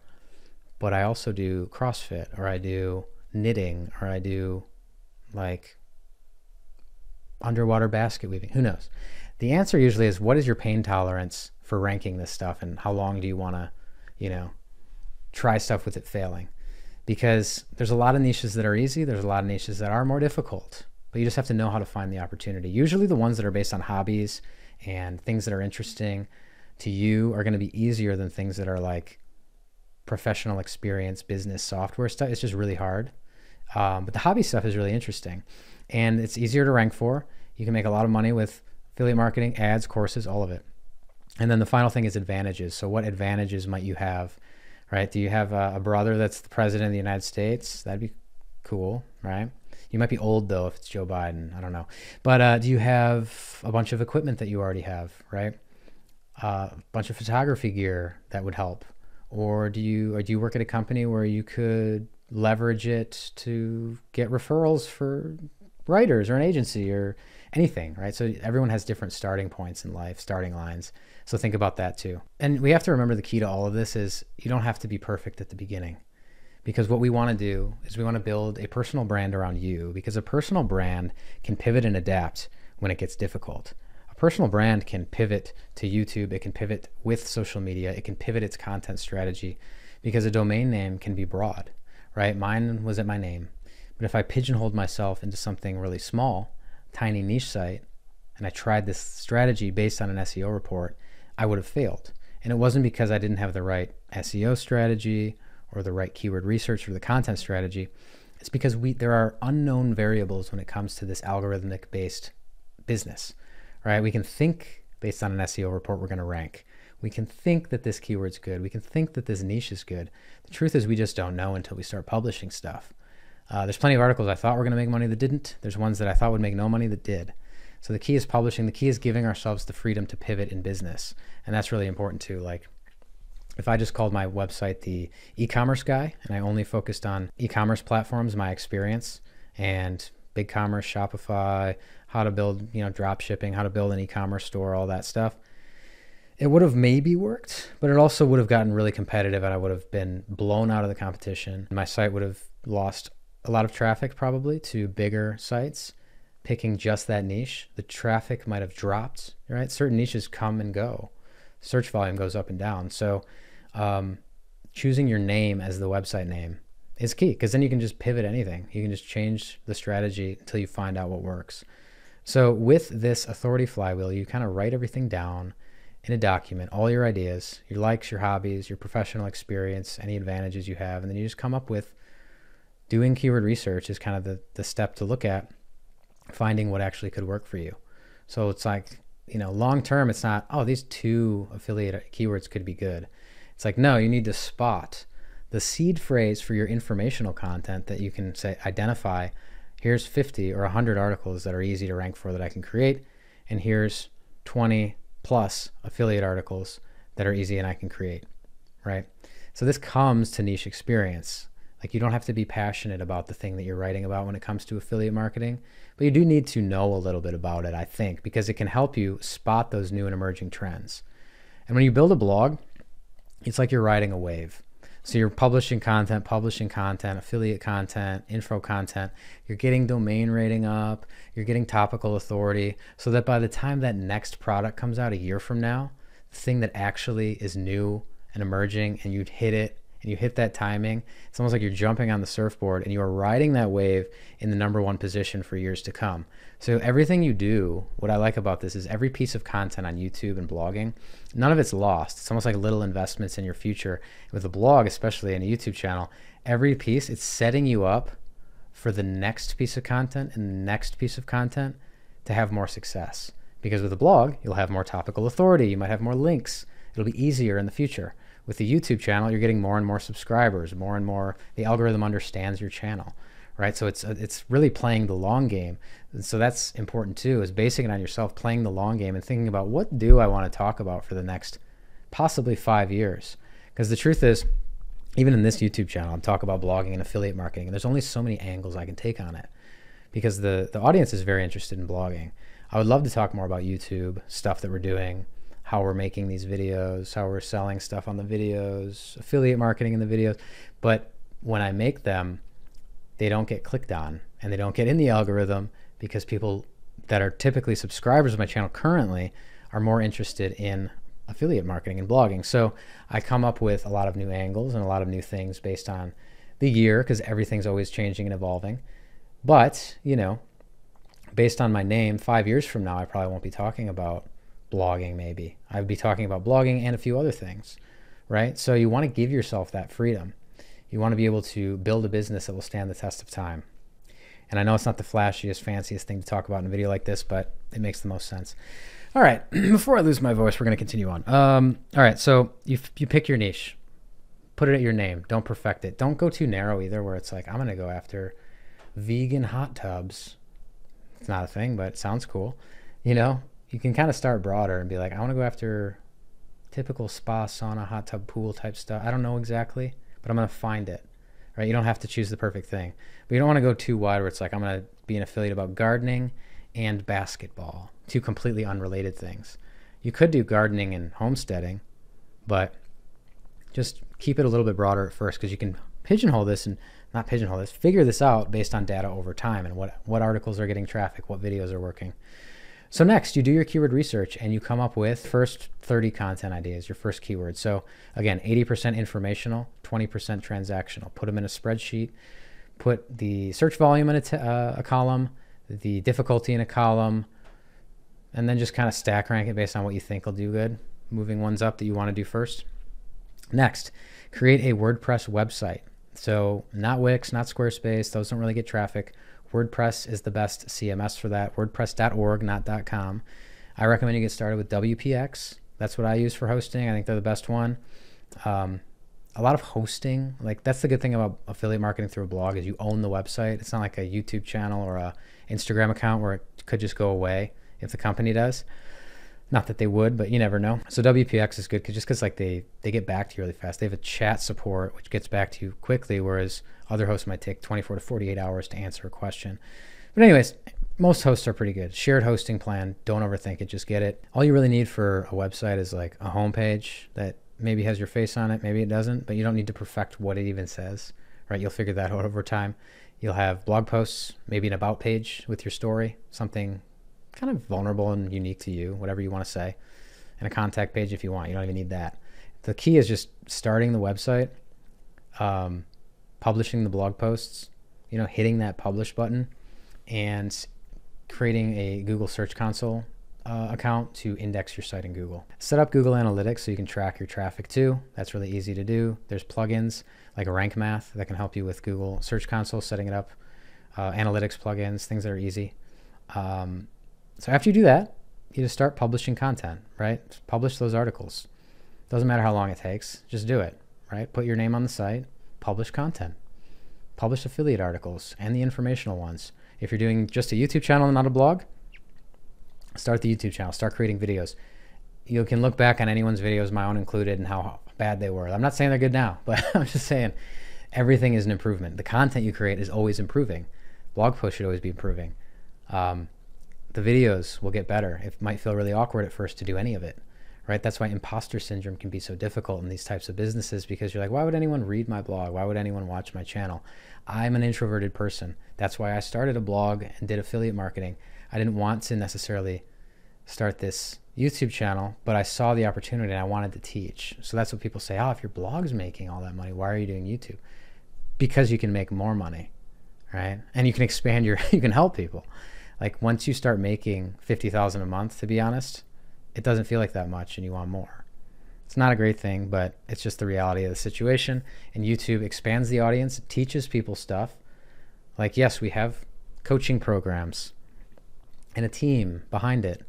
but I also do CrossFit or I do knitting or I do like underwater basket weaving. Who knows? The answer usually is what is your pain tolerance for ranking this stuff and how long do you want to, you know, try stuff with it failing? Because there's a lot of niches that are easy, there's a lot of niches that are more difficult, but you just have to know how to find the opportunity. Usually the ones that are based on hobbies and things that are interesting to you are going to be easier than things that are like professional experience, business, software stuff. It's just really hard. Um, but the hobby stuff is really interesting and it's easier to rank for. You can make a lot of money with affiliate marketing, ads, courses, all of it. And then the final thing is advantages. So, what advantages might you have, right? Do you have a, a brother that's the president of the United States? That'd be cool, right? You might be old though if it's Joe Biden. I don't know. But uh, do you have a bunch of equipment that you already have, right? A uh, bunch of photography gear that would help, or do you or do you work at a company where you could leverage it to get referrals for writers or an agency or anything, right? So everyone has different starting points in life, starting lines. So think about that too. And we have to remember the key to all of this is you don't have to be perfect at the beginning. Because what we want to do is we want to build a personal brand around you because a personal brand can pivot and adapt when it gets difficult. Personal brand can pivot to YouTube, it can pivot with social media, it can pivot its content strategy because a domain name can be broad, right? Mine was at my name. But if I pigeonholed myself into something really small, tiny niche site, and I tried this strategy based on an SEO report, I would have failed. And it wasn't because I didn't have the right SEO strategy or the right keyword research or the content strategy. It's because we there are unknown variables when it comes to this algorithmic based business. Right? We can think based on an SEO report we're going to rank. We can think that this keyword's good. We can think that this niche is good. The truth is we just don't know until we start publishing stuff. Uh, there's plenty of articles I thought were going to make money that didn't. There's ones that I thought would make no money that did. So the key is publishing. The key is giving ourselves the freedom to pivot in business. And that's really important too. Like if I just called my website the e-commerce guy and I only focused on e-commerce platforms, my experience and BigCommerce, Shopify, how to build, you know, drop shipping, how to build an e-commerce store, all that stuff. It would have maybe worked, but it also would have gotten really competitive and I would have been blown out of the competition. My site would have lost a lot of traffic probably to bigger sites picking just that niche, the traffic might have dropped, right? Certain niches come and go. Search volume goes up and down. So, um, choosing your name as the website name is key because then you can just pivot anything. You can just change the strategy until you find out what works. So, with this authority flywheel, you kind of write everything down in a document, all your ideas, your likes, your hobbies, your professional experience, any advantages you have, and then you just come up with doing keyword research is kind of the, the step to look at finding what actually could work for you. So it's like, you know, long term, it's not, oh, these two affiliate keywords could be good. It's like, no, you need to spot the seed phrase for your informational content that you can say, identify here's 50 or 100 articles that are easy to rank for that I can create. And here's 20 plus affiliate articles that are easy and I can create, right? So this comes to niche experience. Like you don't have to be passionate about the thing that you're writing about when it comes to affiliate marketing, but you do need to know a little bit about it, I think, because it can help you spot those new and emerging trends. And when you build a blog, it's like you're riding a wave. So you're publishing content, publishing content, affiliate content, info content. You're getting domain rating up, you're getting topical authority so that by the time that next product comes out a year from now, the thing that actually is new and emerging and you hit it and you hit that timing, it's almost like you're jumping on the surfboard and you are riding that wave in the number one position for years to come. So everything you do, what I like about this is every piece of content on YouTube and blogging, none of it's lost. It's almost like little investments in your future. With a blog, especially in a YouTube channel, every piece it's setting you up for the next piece of content and the next piece of content to have more success. Because with a blog, you'll have more topical authority, you might have more links. It'll be easier in the future with the YouTube channel, you're getting more and more subscribers, more and more. The algorithm understands your channel, right? So it's it's really playing the long game. And so that's important too, is basing it on yourself, playing the long game, and thinking about what do I want to talk about for the next possibly five years. Because the truth is, even in this YouTube channel, I'm talking about blogging and affiliate marketing, and there's only so many angles I can take on it because the the audience is very interested in blogging. I would love to talk more about YouTube stuff that we're doing how we're making these videos, how we're selling stuff on the videos, affiliate marketing in the videos. But when I make them, they don't get clicked on and they don't get in the algorithm because people that are typically subscribers of my channel currently are more interested in affiliate marketing and blogging. So I come up with a lot of new angles and a lot of new things based on the year because everything's always changing and evolving. But, you know, based on my name, five years from now, I probably won't be talking about blogging maybe. I would be talking about blogging and a few other things, right? So you want to give yourself that freedom. You want to be able to build a business that will stand the test of time. And I know it's not the flashiest, fanciest thing to talk about in a video like this, but it makes the most sense. All right, before I lose my voice, we're going to continue on. Um, all right, so you, you pick your niche, put it at your name. Don't perfect it. Don't go too narrow either, where it's like, I'm going to go after vegan hot tubs. It's not a thing, but it sounds cool. You know, you can kind of start broader and be like, I want to go after typical spa, sauna, hot tub, pool type stuff. I don't know exactly, but I'm going to find it. Right? You don't have to choose the perfect thing. But you don't want to go too wide where it's like I'm going to be an affiliate about gardening and basketball, two completely unrelated things. You could do gardening and homesteading, but just keep it a little bit broader at first because you can pigeonhole this and not pigeonhole this, figure this out based on data over time and what what articles are getting traffic, what videos are working. So next, you do your keyword research and you come up with first 30 content ideas, your first keyword. So again, 80% informational, 20% transactional. Put them in a spreadsheet. Put the search volume in a, uh, a column, the difficulty in a column, and then just kind of stack rank it based on what you think will do good. Moving ones up that you want to do first. Next, create a WordPress website. So not Wix, not Squarespace. Those don't really get traffic. WordPress is the best CMS for that. WordPress.org, not .com. I recommend you get started with WPX. That's what I use for hosting. I think they're the best one. Um, a lot of hosting, like that's the good thing about affiliate marketing through a blog is you own the website. It's not like a YouTube channel or a Instagram account where it could just go away if the company does. Not that they would, but you never know. So WPX is good cause just because like they they get back to you really fast. They have a chat support which gets back to you quickly, whereas other hosts might take 24 to 48 hours to answer a question. But anyways, most hosts are pretty good. Shared hosting plan. Don't overthink it. Just get it. All you really need for a website is like a homepage that maybe has your face on it, maybe it doesn't, but you don't need to perfect what it even says. Right? You'll figure that out over time. You'll have blog posts, maybe an about page with your story, something kind of vulnerable and unique to you, whatever you want to say, and a contact page if you want. You don't even need that. The key is just starting the website, um, publishing the blog posts, you know, hitting that publish button, and creating a Google Search Console uh, account to index your site in Google. Set up Google Analytics so you can track your traffic too. That's really easy to do. There's plugins like Rank Math that can help you with Google Search Console, setting it up, uh, analytics plugins, things that are easy. Um, so after you do that, you just start publishing content, right? Just publish those articles. Doesn't matter how long it takes, just do it, right? Put your name on the site, publish content, publish affiliate articles and the informational ones. If you're doing just a YouTube channel and not a blog, start the YouTube channel, start creating videos. You can look back on anyone's videos, my own included, and how bad they were. I'm not saying they're good now, but I'm just saying everything is an improvement. The content you create is always improving. Blog posts should always be improving. Um, the videos will get better. It might feel really awkward at first to do any of it, right? That's why imposter syndrome can be so difficult in these types of businesses because you're like, why would anyone read my blog? Why would anyone watch my channel? I'm an introverted person. That's why I started a blog and did affiliate marketing. I didn't want to necessarily start this YouTube channel, but I saw the opportunity and I wanted to teach. So that's what people say, oh, if your blog's making all that money, why are you doing YouTube? Because you can make more money, right? And you can expand your, you can help people. Like once you start making 50,000 a month, to be honest, it doesn't feel like that much and you want more. It's not a great thing, but it's just the reality of the situation. And YouTube expands the audience, teaches people stuff. Like, yes, we have coaching programs and a team behind it.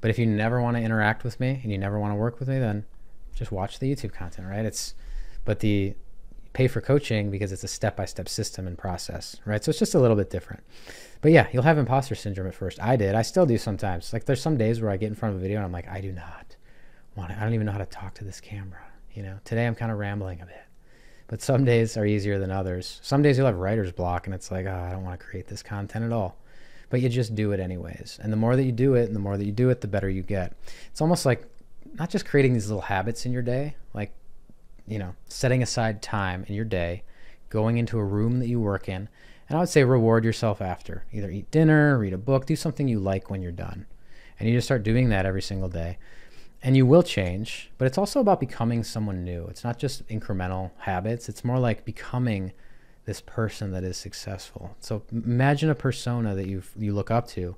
But if you never want to interact with me and you never want to work with me, then just watch the YouTube content, right? It's, but the pay for coaching because it's a step by step system and process, right? So it's just a little bit different. But yeah, you'll have imposter syndrome at first. I did. I still do sometimes. Like there's some days where I get in front of a video and I'm like, I do not want to, I don't even know how to talk to this camera. You know, today I'm kind of rambling a bit. But some days are easier than others. Some days you'll have writer's block and it's like, oh, I don't want to create this content at all. But you just do it anyways. And the more that you do it and the more that you do it, the better you get. It's almost like not just creating these little habits in your day, like, you know, setting aside time in your day, going into a room that you work in, and I would say reward yourself after. Either eat dinner, read a book, do something you like when you're done. And you just start doing that every single day. And you will change, but it's also about becoming someone new. It's not just incremental habits, it's more like becoming this person that is successful. So imagine a persona that you you look up to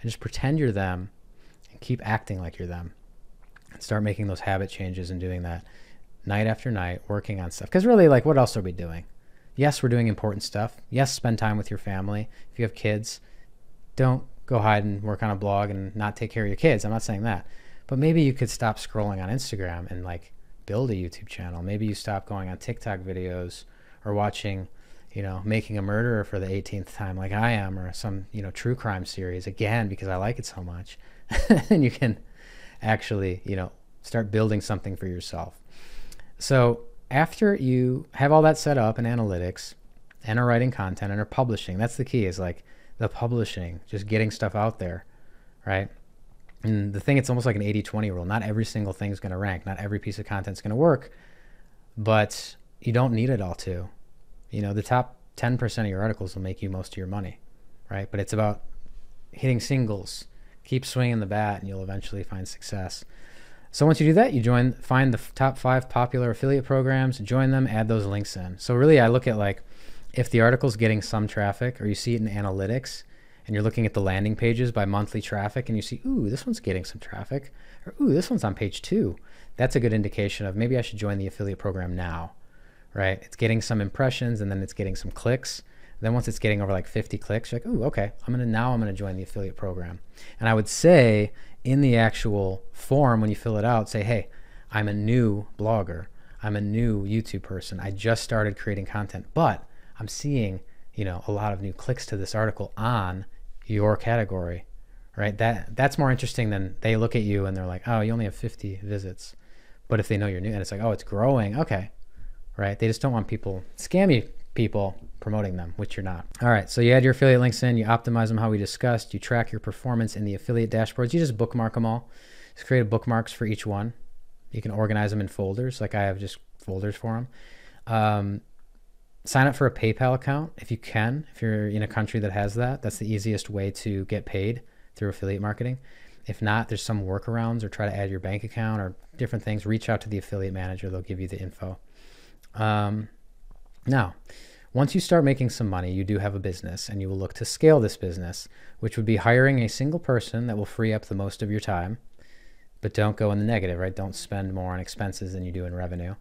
and just pretend you're them and keep acting like you're them. And start making those habit changes and doing that night after night, working on stuff. Cuz really like what else are we doing? Yes, we're doing important stuff. Yes, spend time with your family. If you have kids, don't go hide and work on a blog and not take care of your kids. I'm not saying that. But maybe you could stop scrolling on Instagram and like build a YouTube channel. Maybe you stop going on TikTok videos or watching, you know, making a murderer for the 18th time like I am or some, you know, true crime series again because I like it so much. and you can actually, you know, start building something for yourself. So after you have all that set up in analytics and are writing content and are publishing, that's the key is like the publishing, just getting stuff out there, right? And the thing, it's almost like an 80 20 rule. Not every single thing is going to rank, not every piece of content is going to work, but you don't need it all to. You know, the top 10% of your articles will make you most of your money, right? But it's about hitting singles, keep swinging the bat, and you'll eventually find success. So once you do that, you join, find the top five popular affiliate programs, join them, add those links in. So really, I look at like if the article's getting some traffic, or you see it in analytics, and you're looking at the landing pages by monthly traffic, and you see, ooh, this one's getting some traffic, or ooh, this one's on page two. That's a good indication of maybe I should join the affiliate program now, right? It's getting some impressions, and then it's getting some clicks. Then once it's getting over like 50 clicks, you're like, ooh, okay, I'm gonna now I'm gonna join the affiliate program. And I would say in the actual form when you fill it out say hey i'm a new blogger. I'm a new youtube person. I just started creating content but i'm seeing you know a lot of new clicks to this article on your category right? That that's more interesting than they look at you and they're like oh you only have 50 visits. But if they know you're new and it's like oh it's growing. Okay right? They just don't want people scammy people promoting them, which you're not. All right, so you add your affiliate links in, you optimize them how we discussed, you track your performance in the affiliate dashboards, you just bookmark them all. Just create bookmarks for each one. You can organize them in folders, like I have just folders for them. Um, sign up for a PayPal account if you can. If you're in a country that has that, that's the easiest way to get paid through affiliate marketing. If not, there's some workarounds or try to add your bank account or different things. Reach out to the affiliate manager, they'll give you the info. Um, now, once you start making some money, you do have a business and you will look to scale this business, which would be hiring a single person that will free up the most of your time. But don't go in the negative, right? Don't spend more on expenses than you do in revenue.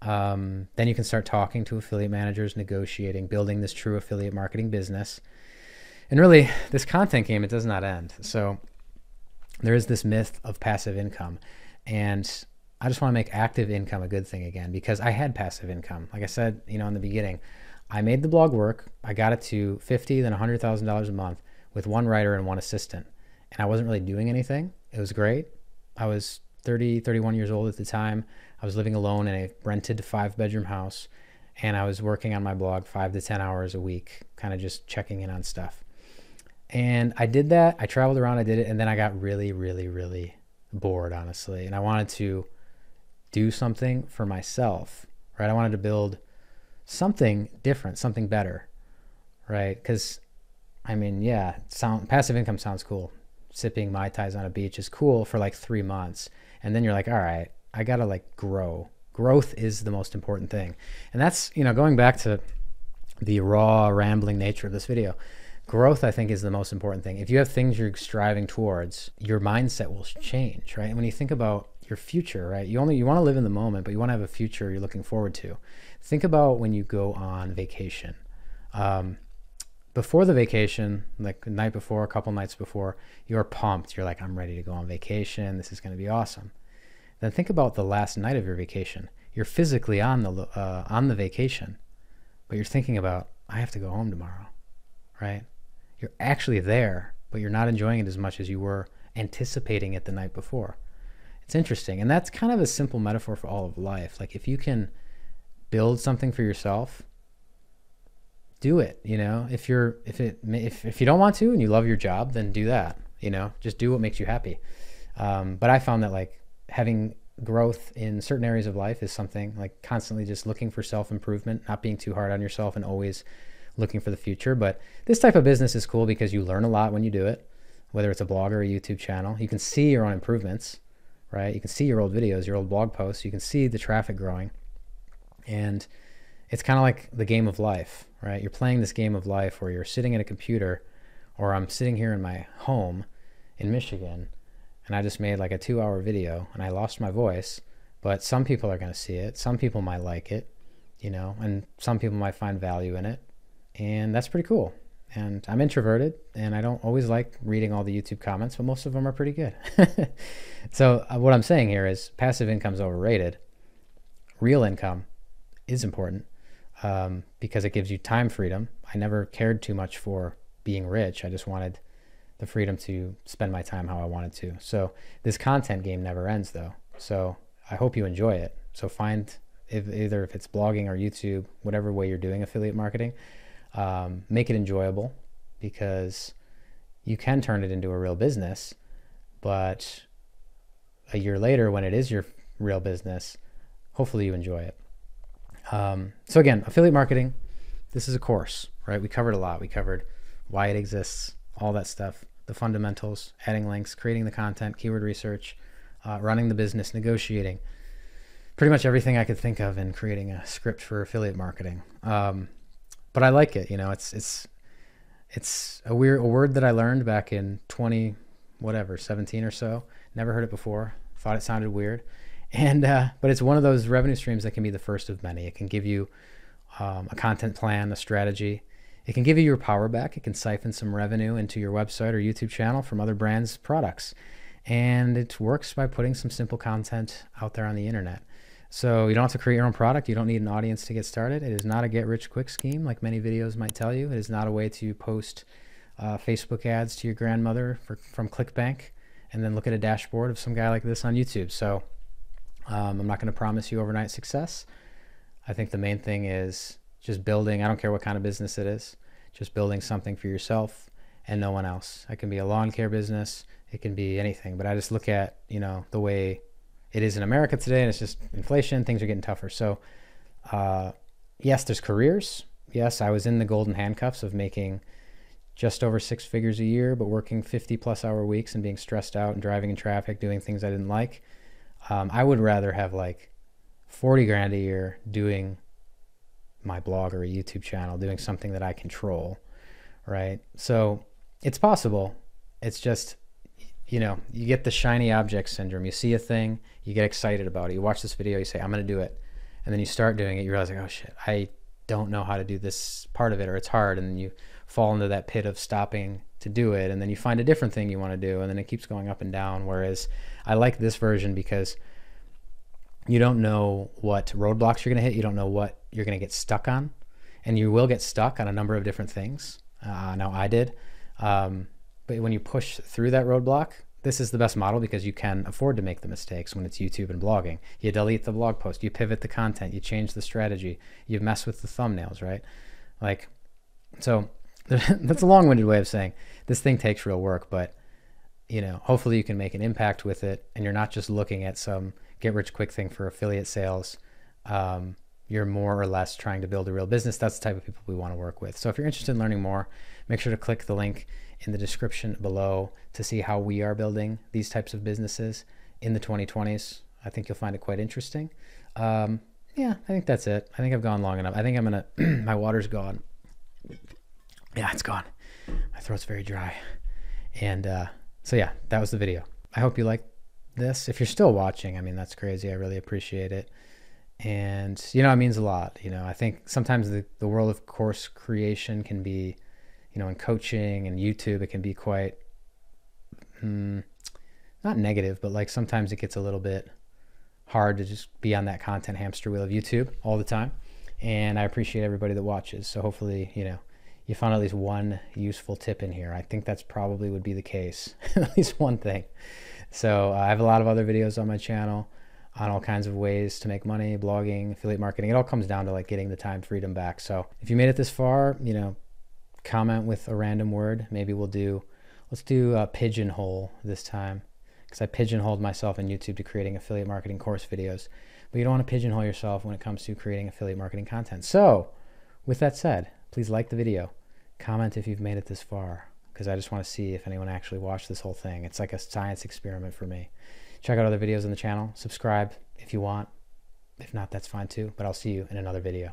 Um, then you can start talking to affiliate managers, negotiating, building this true affiliate marketing business. And really, this content game, it does not end. So there is this myth of passive income. And I just want to make active income a good thing again because I had passive income. Like I said, you know, in the beginning, I made the blog work. I got it to fifty, then hundred thousand dollars a month with one writer and one assistant, and I wasn't really doing anything. It was great. I was 30, 31 years old at the time. I was living alone in a rented five bedroom house, and I was working on my blog five to ten hours a week, kind of just checking in on stuff. And I did that. I traveled around. I did it, and then I got really, really, really bored, honestly. And I wanted to do something for myself, right? I wanted to build something different, something better, right? Because, I mean, yeah, sound passive income sounds cool. Sipping mai tais on a beach is cool for like three months, and then you're like, all right, I gotta like grow. Growth is the most important thing, and that's you know going back to the raw rambling nature of this video growth i think is the most important thing if you have things you're striving towards your mindset will change right and when you think about your future right you only you want to live in the moment but you want to have a future you're looking forward to think about when you go on vacation um, before the vacation like the night before a couple nights before you're pumped you're like i'm ready to go on vacation this is going to be awesome then think about the last night of your vacation you're physically on the uh, on the vacation but you're thinking about i have to go home tomorrow right you're actually there, but you're not enjoying it as much as you were anticipating it the night before. It's interesting. And that's kind of a simple metaphor for all of life. Like if you can build something for yourself, do it, you know? If you're if it if if you don't want to and you love your job, then do that, you know? Just do what makes you happy. Um, but I found that like having growth in certain areas of life is something like constantly just looking for self improvement, not being too hard on yourself and always looking for the future. But this type of business is cool because you learn a lot when you do it, whether it's a blog or a YouTube channel. You can see your own improvements, right? You can see your old videos, your old blog posts. You can see the traffic growing. And it's kind of like the game of life, right? You're playing this game of life where you're sitting at a computer, or I'm sitting here in my home in Michigan, and I just made like a two hour video and I lost my voice. But some people are going to see it. Some people might like it, you know, and some people might find value in it and that's pretty cool. And I'm introverted, and I don't always like reading all the YouTube comments, but most of them are pretty good. so uh, what I'm saying here is passive income is overrated. Real income is important um, because it gives you time freedom. I never cared too much for being rich. I just wanted the freedom to spend my time how I wanted to. So this content game never ends, though. So I hope you enjoy it. So find if, either if it's blogging or YouTube, whatever way you're doing affiliate marketing um, make it enjoyable because you can turn it into a real business but a year later when it is your real business hopefully you enjoy it um, so again affiliate marketing this is a course right we covered a lot we covered why it exists all that stuff the fundamentals adding links creating the content keyword research uh, running the business negotiating pretty much everything i could think of in creating a script for affiliate marketing um, but I like it. You know, it's it's it's a weird a word that I learned back in 20 whatever 17 or so. Never heard it before. Thought it sounded weird, and uh, but it's one of those revenue streams that can be the first of many. It can give you um, a content plan, a strategy. It can give you your power back. It can siphon some revenue into your website or YouTube channel from other brands' products. And it works by putting some simple content out there on the internet. So you don't have to create your own product. You don't need an audience to get started. It is not a get rich quick scheme like many videos might tell you. It is not a way to post uh, Facebook ads to your grandmother for, from ClickBank and then look at a dashboard of some guy like this on YouTube. So um, I'm not going to promise you overnight success. I think the main thing is just building, I don't care what kind of business it is, just building something for yourself and no one else. It can be a lawn care business, it can be anything, but I just look at, you know, the way it is in America today, and it's just inflation. Things are getting tougher. So, uh, yes, there's careers. Yes, I was in the golden handcuffs of making just over six figures a year, but working 50 plus hour weeks and being stressed out and driving in traffic, doing things I didn't like. Um, I would rather have like 40 grand a year doing my blog or a YouTube channel, doing something that I control, right? So it's possible. It's just you know, you get the shiny object syndrome. You see a thing, you get excited about it. You watch this video, you say, I'm going to do it. And then you start doing it, you realize, like, oh shit, I don't know how to do this part of it, or it's hard. And then you fall into that pit of stopping to do it. And then you find a different thing you want to do. And then it keeps going up and down. Whereas I like this version because you don't know what roadblocks you're going to hit. You don't know what you're going to get stuck on. And you will get stuck on a number of different things. Uh, now, I did. Um, but when you push through that roadblock, this is the best model because you can afford to make the mistakes when it's YouTube and blogging. You delete the blog post, you pivot the content, you change the strategy, you mess with the thumbnails, right? Like, so that's a long winded way of saying this thing takes real work, but you know, hopefully you can make an impact with it and you're not just looking at some get rich quick thing for affiliate sales. Um, you're more or less trying to build a real business. That's the type of people we want to work with. So if you're interested in learning more, make sure to click the link in the description below to see how we are building these types of businesses in the 2020s. I think you'll find it quite interesting. Um, yeah, I think that's it. I think I've gone long enough. I think I'm gonna. my water's gone. Yeah, it's gone. My throat's very dry, and uh, so yeah, that was the video. I hope you like this. If you're still watching, I mean, that's crazy. I really appreciate it. And, you know, it means a lot. You know, I think sometimes the, the world of course creation can be, you know, in coaching and YouTube, it can be quite, hmm, not negative, but like sometimes it gets a little bit hard to just be on that content hamster wheel of YouTube all the time. And I appreciate everybody that watches. So hopefully, you know, you found at least one useful tip in here. I think that's probably would be the case, at least one thing. So uh, I have a lot of other videos on my channel on all kinds of ways to make money, blogging, affiliate marketing. It all comes down to like getting the time freedom back. So if you made it this far, you know, comment with a random word. Maybe we'll do, let's do a pigeonhole this time because I pigeonholed myself in YouTube to creating affiliate marketing course videos. But you don't want to pigeonhole yourself when it comes to creating affiliate marketing content. So with that said, please like the video Comment if you've made it this far because I just want to see if anyone actually watched this whole thing. It's like a science experiment for me. Check out other videos on the channel. Subscribe if you want. If not, that's fine too. But I'll see you in another video.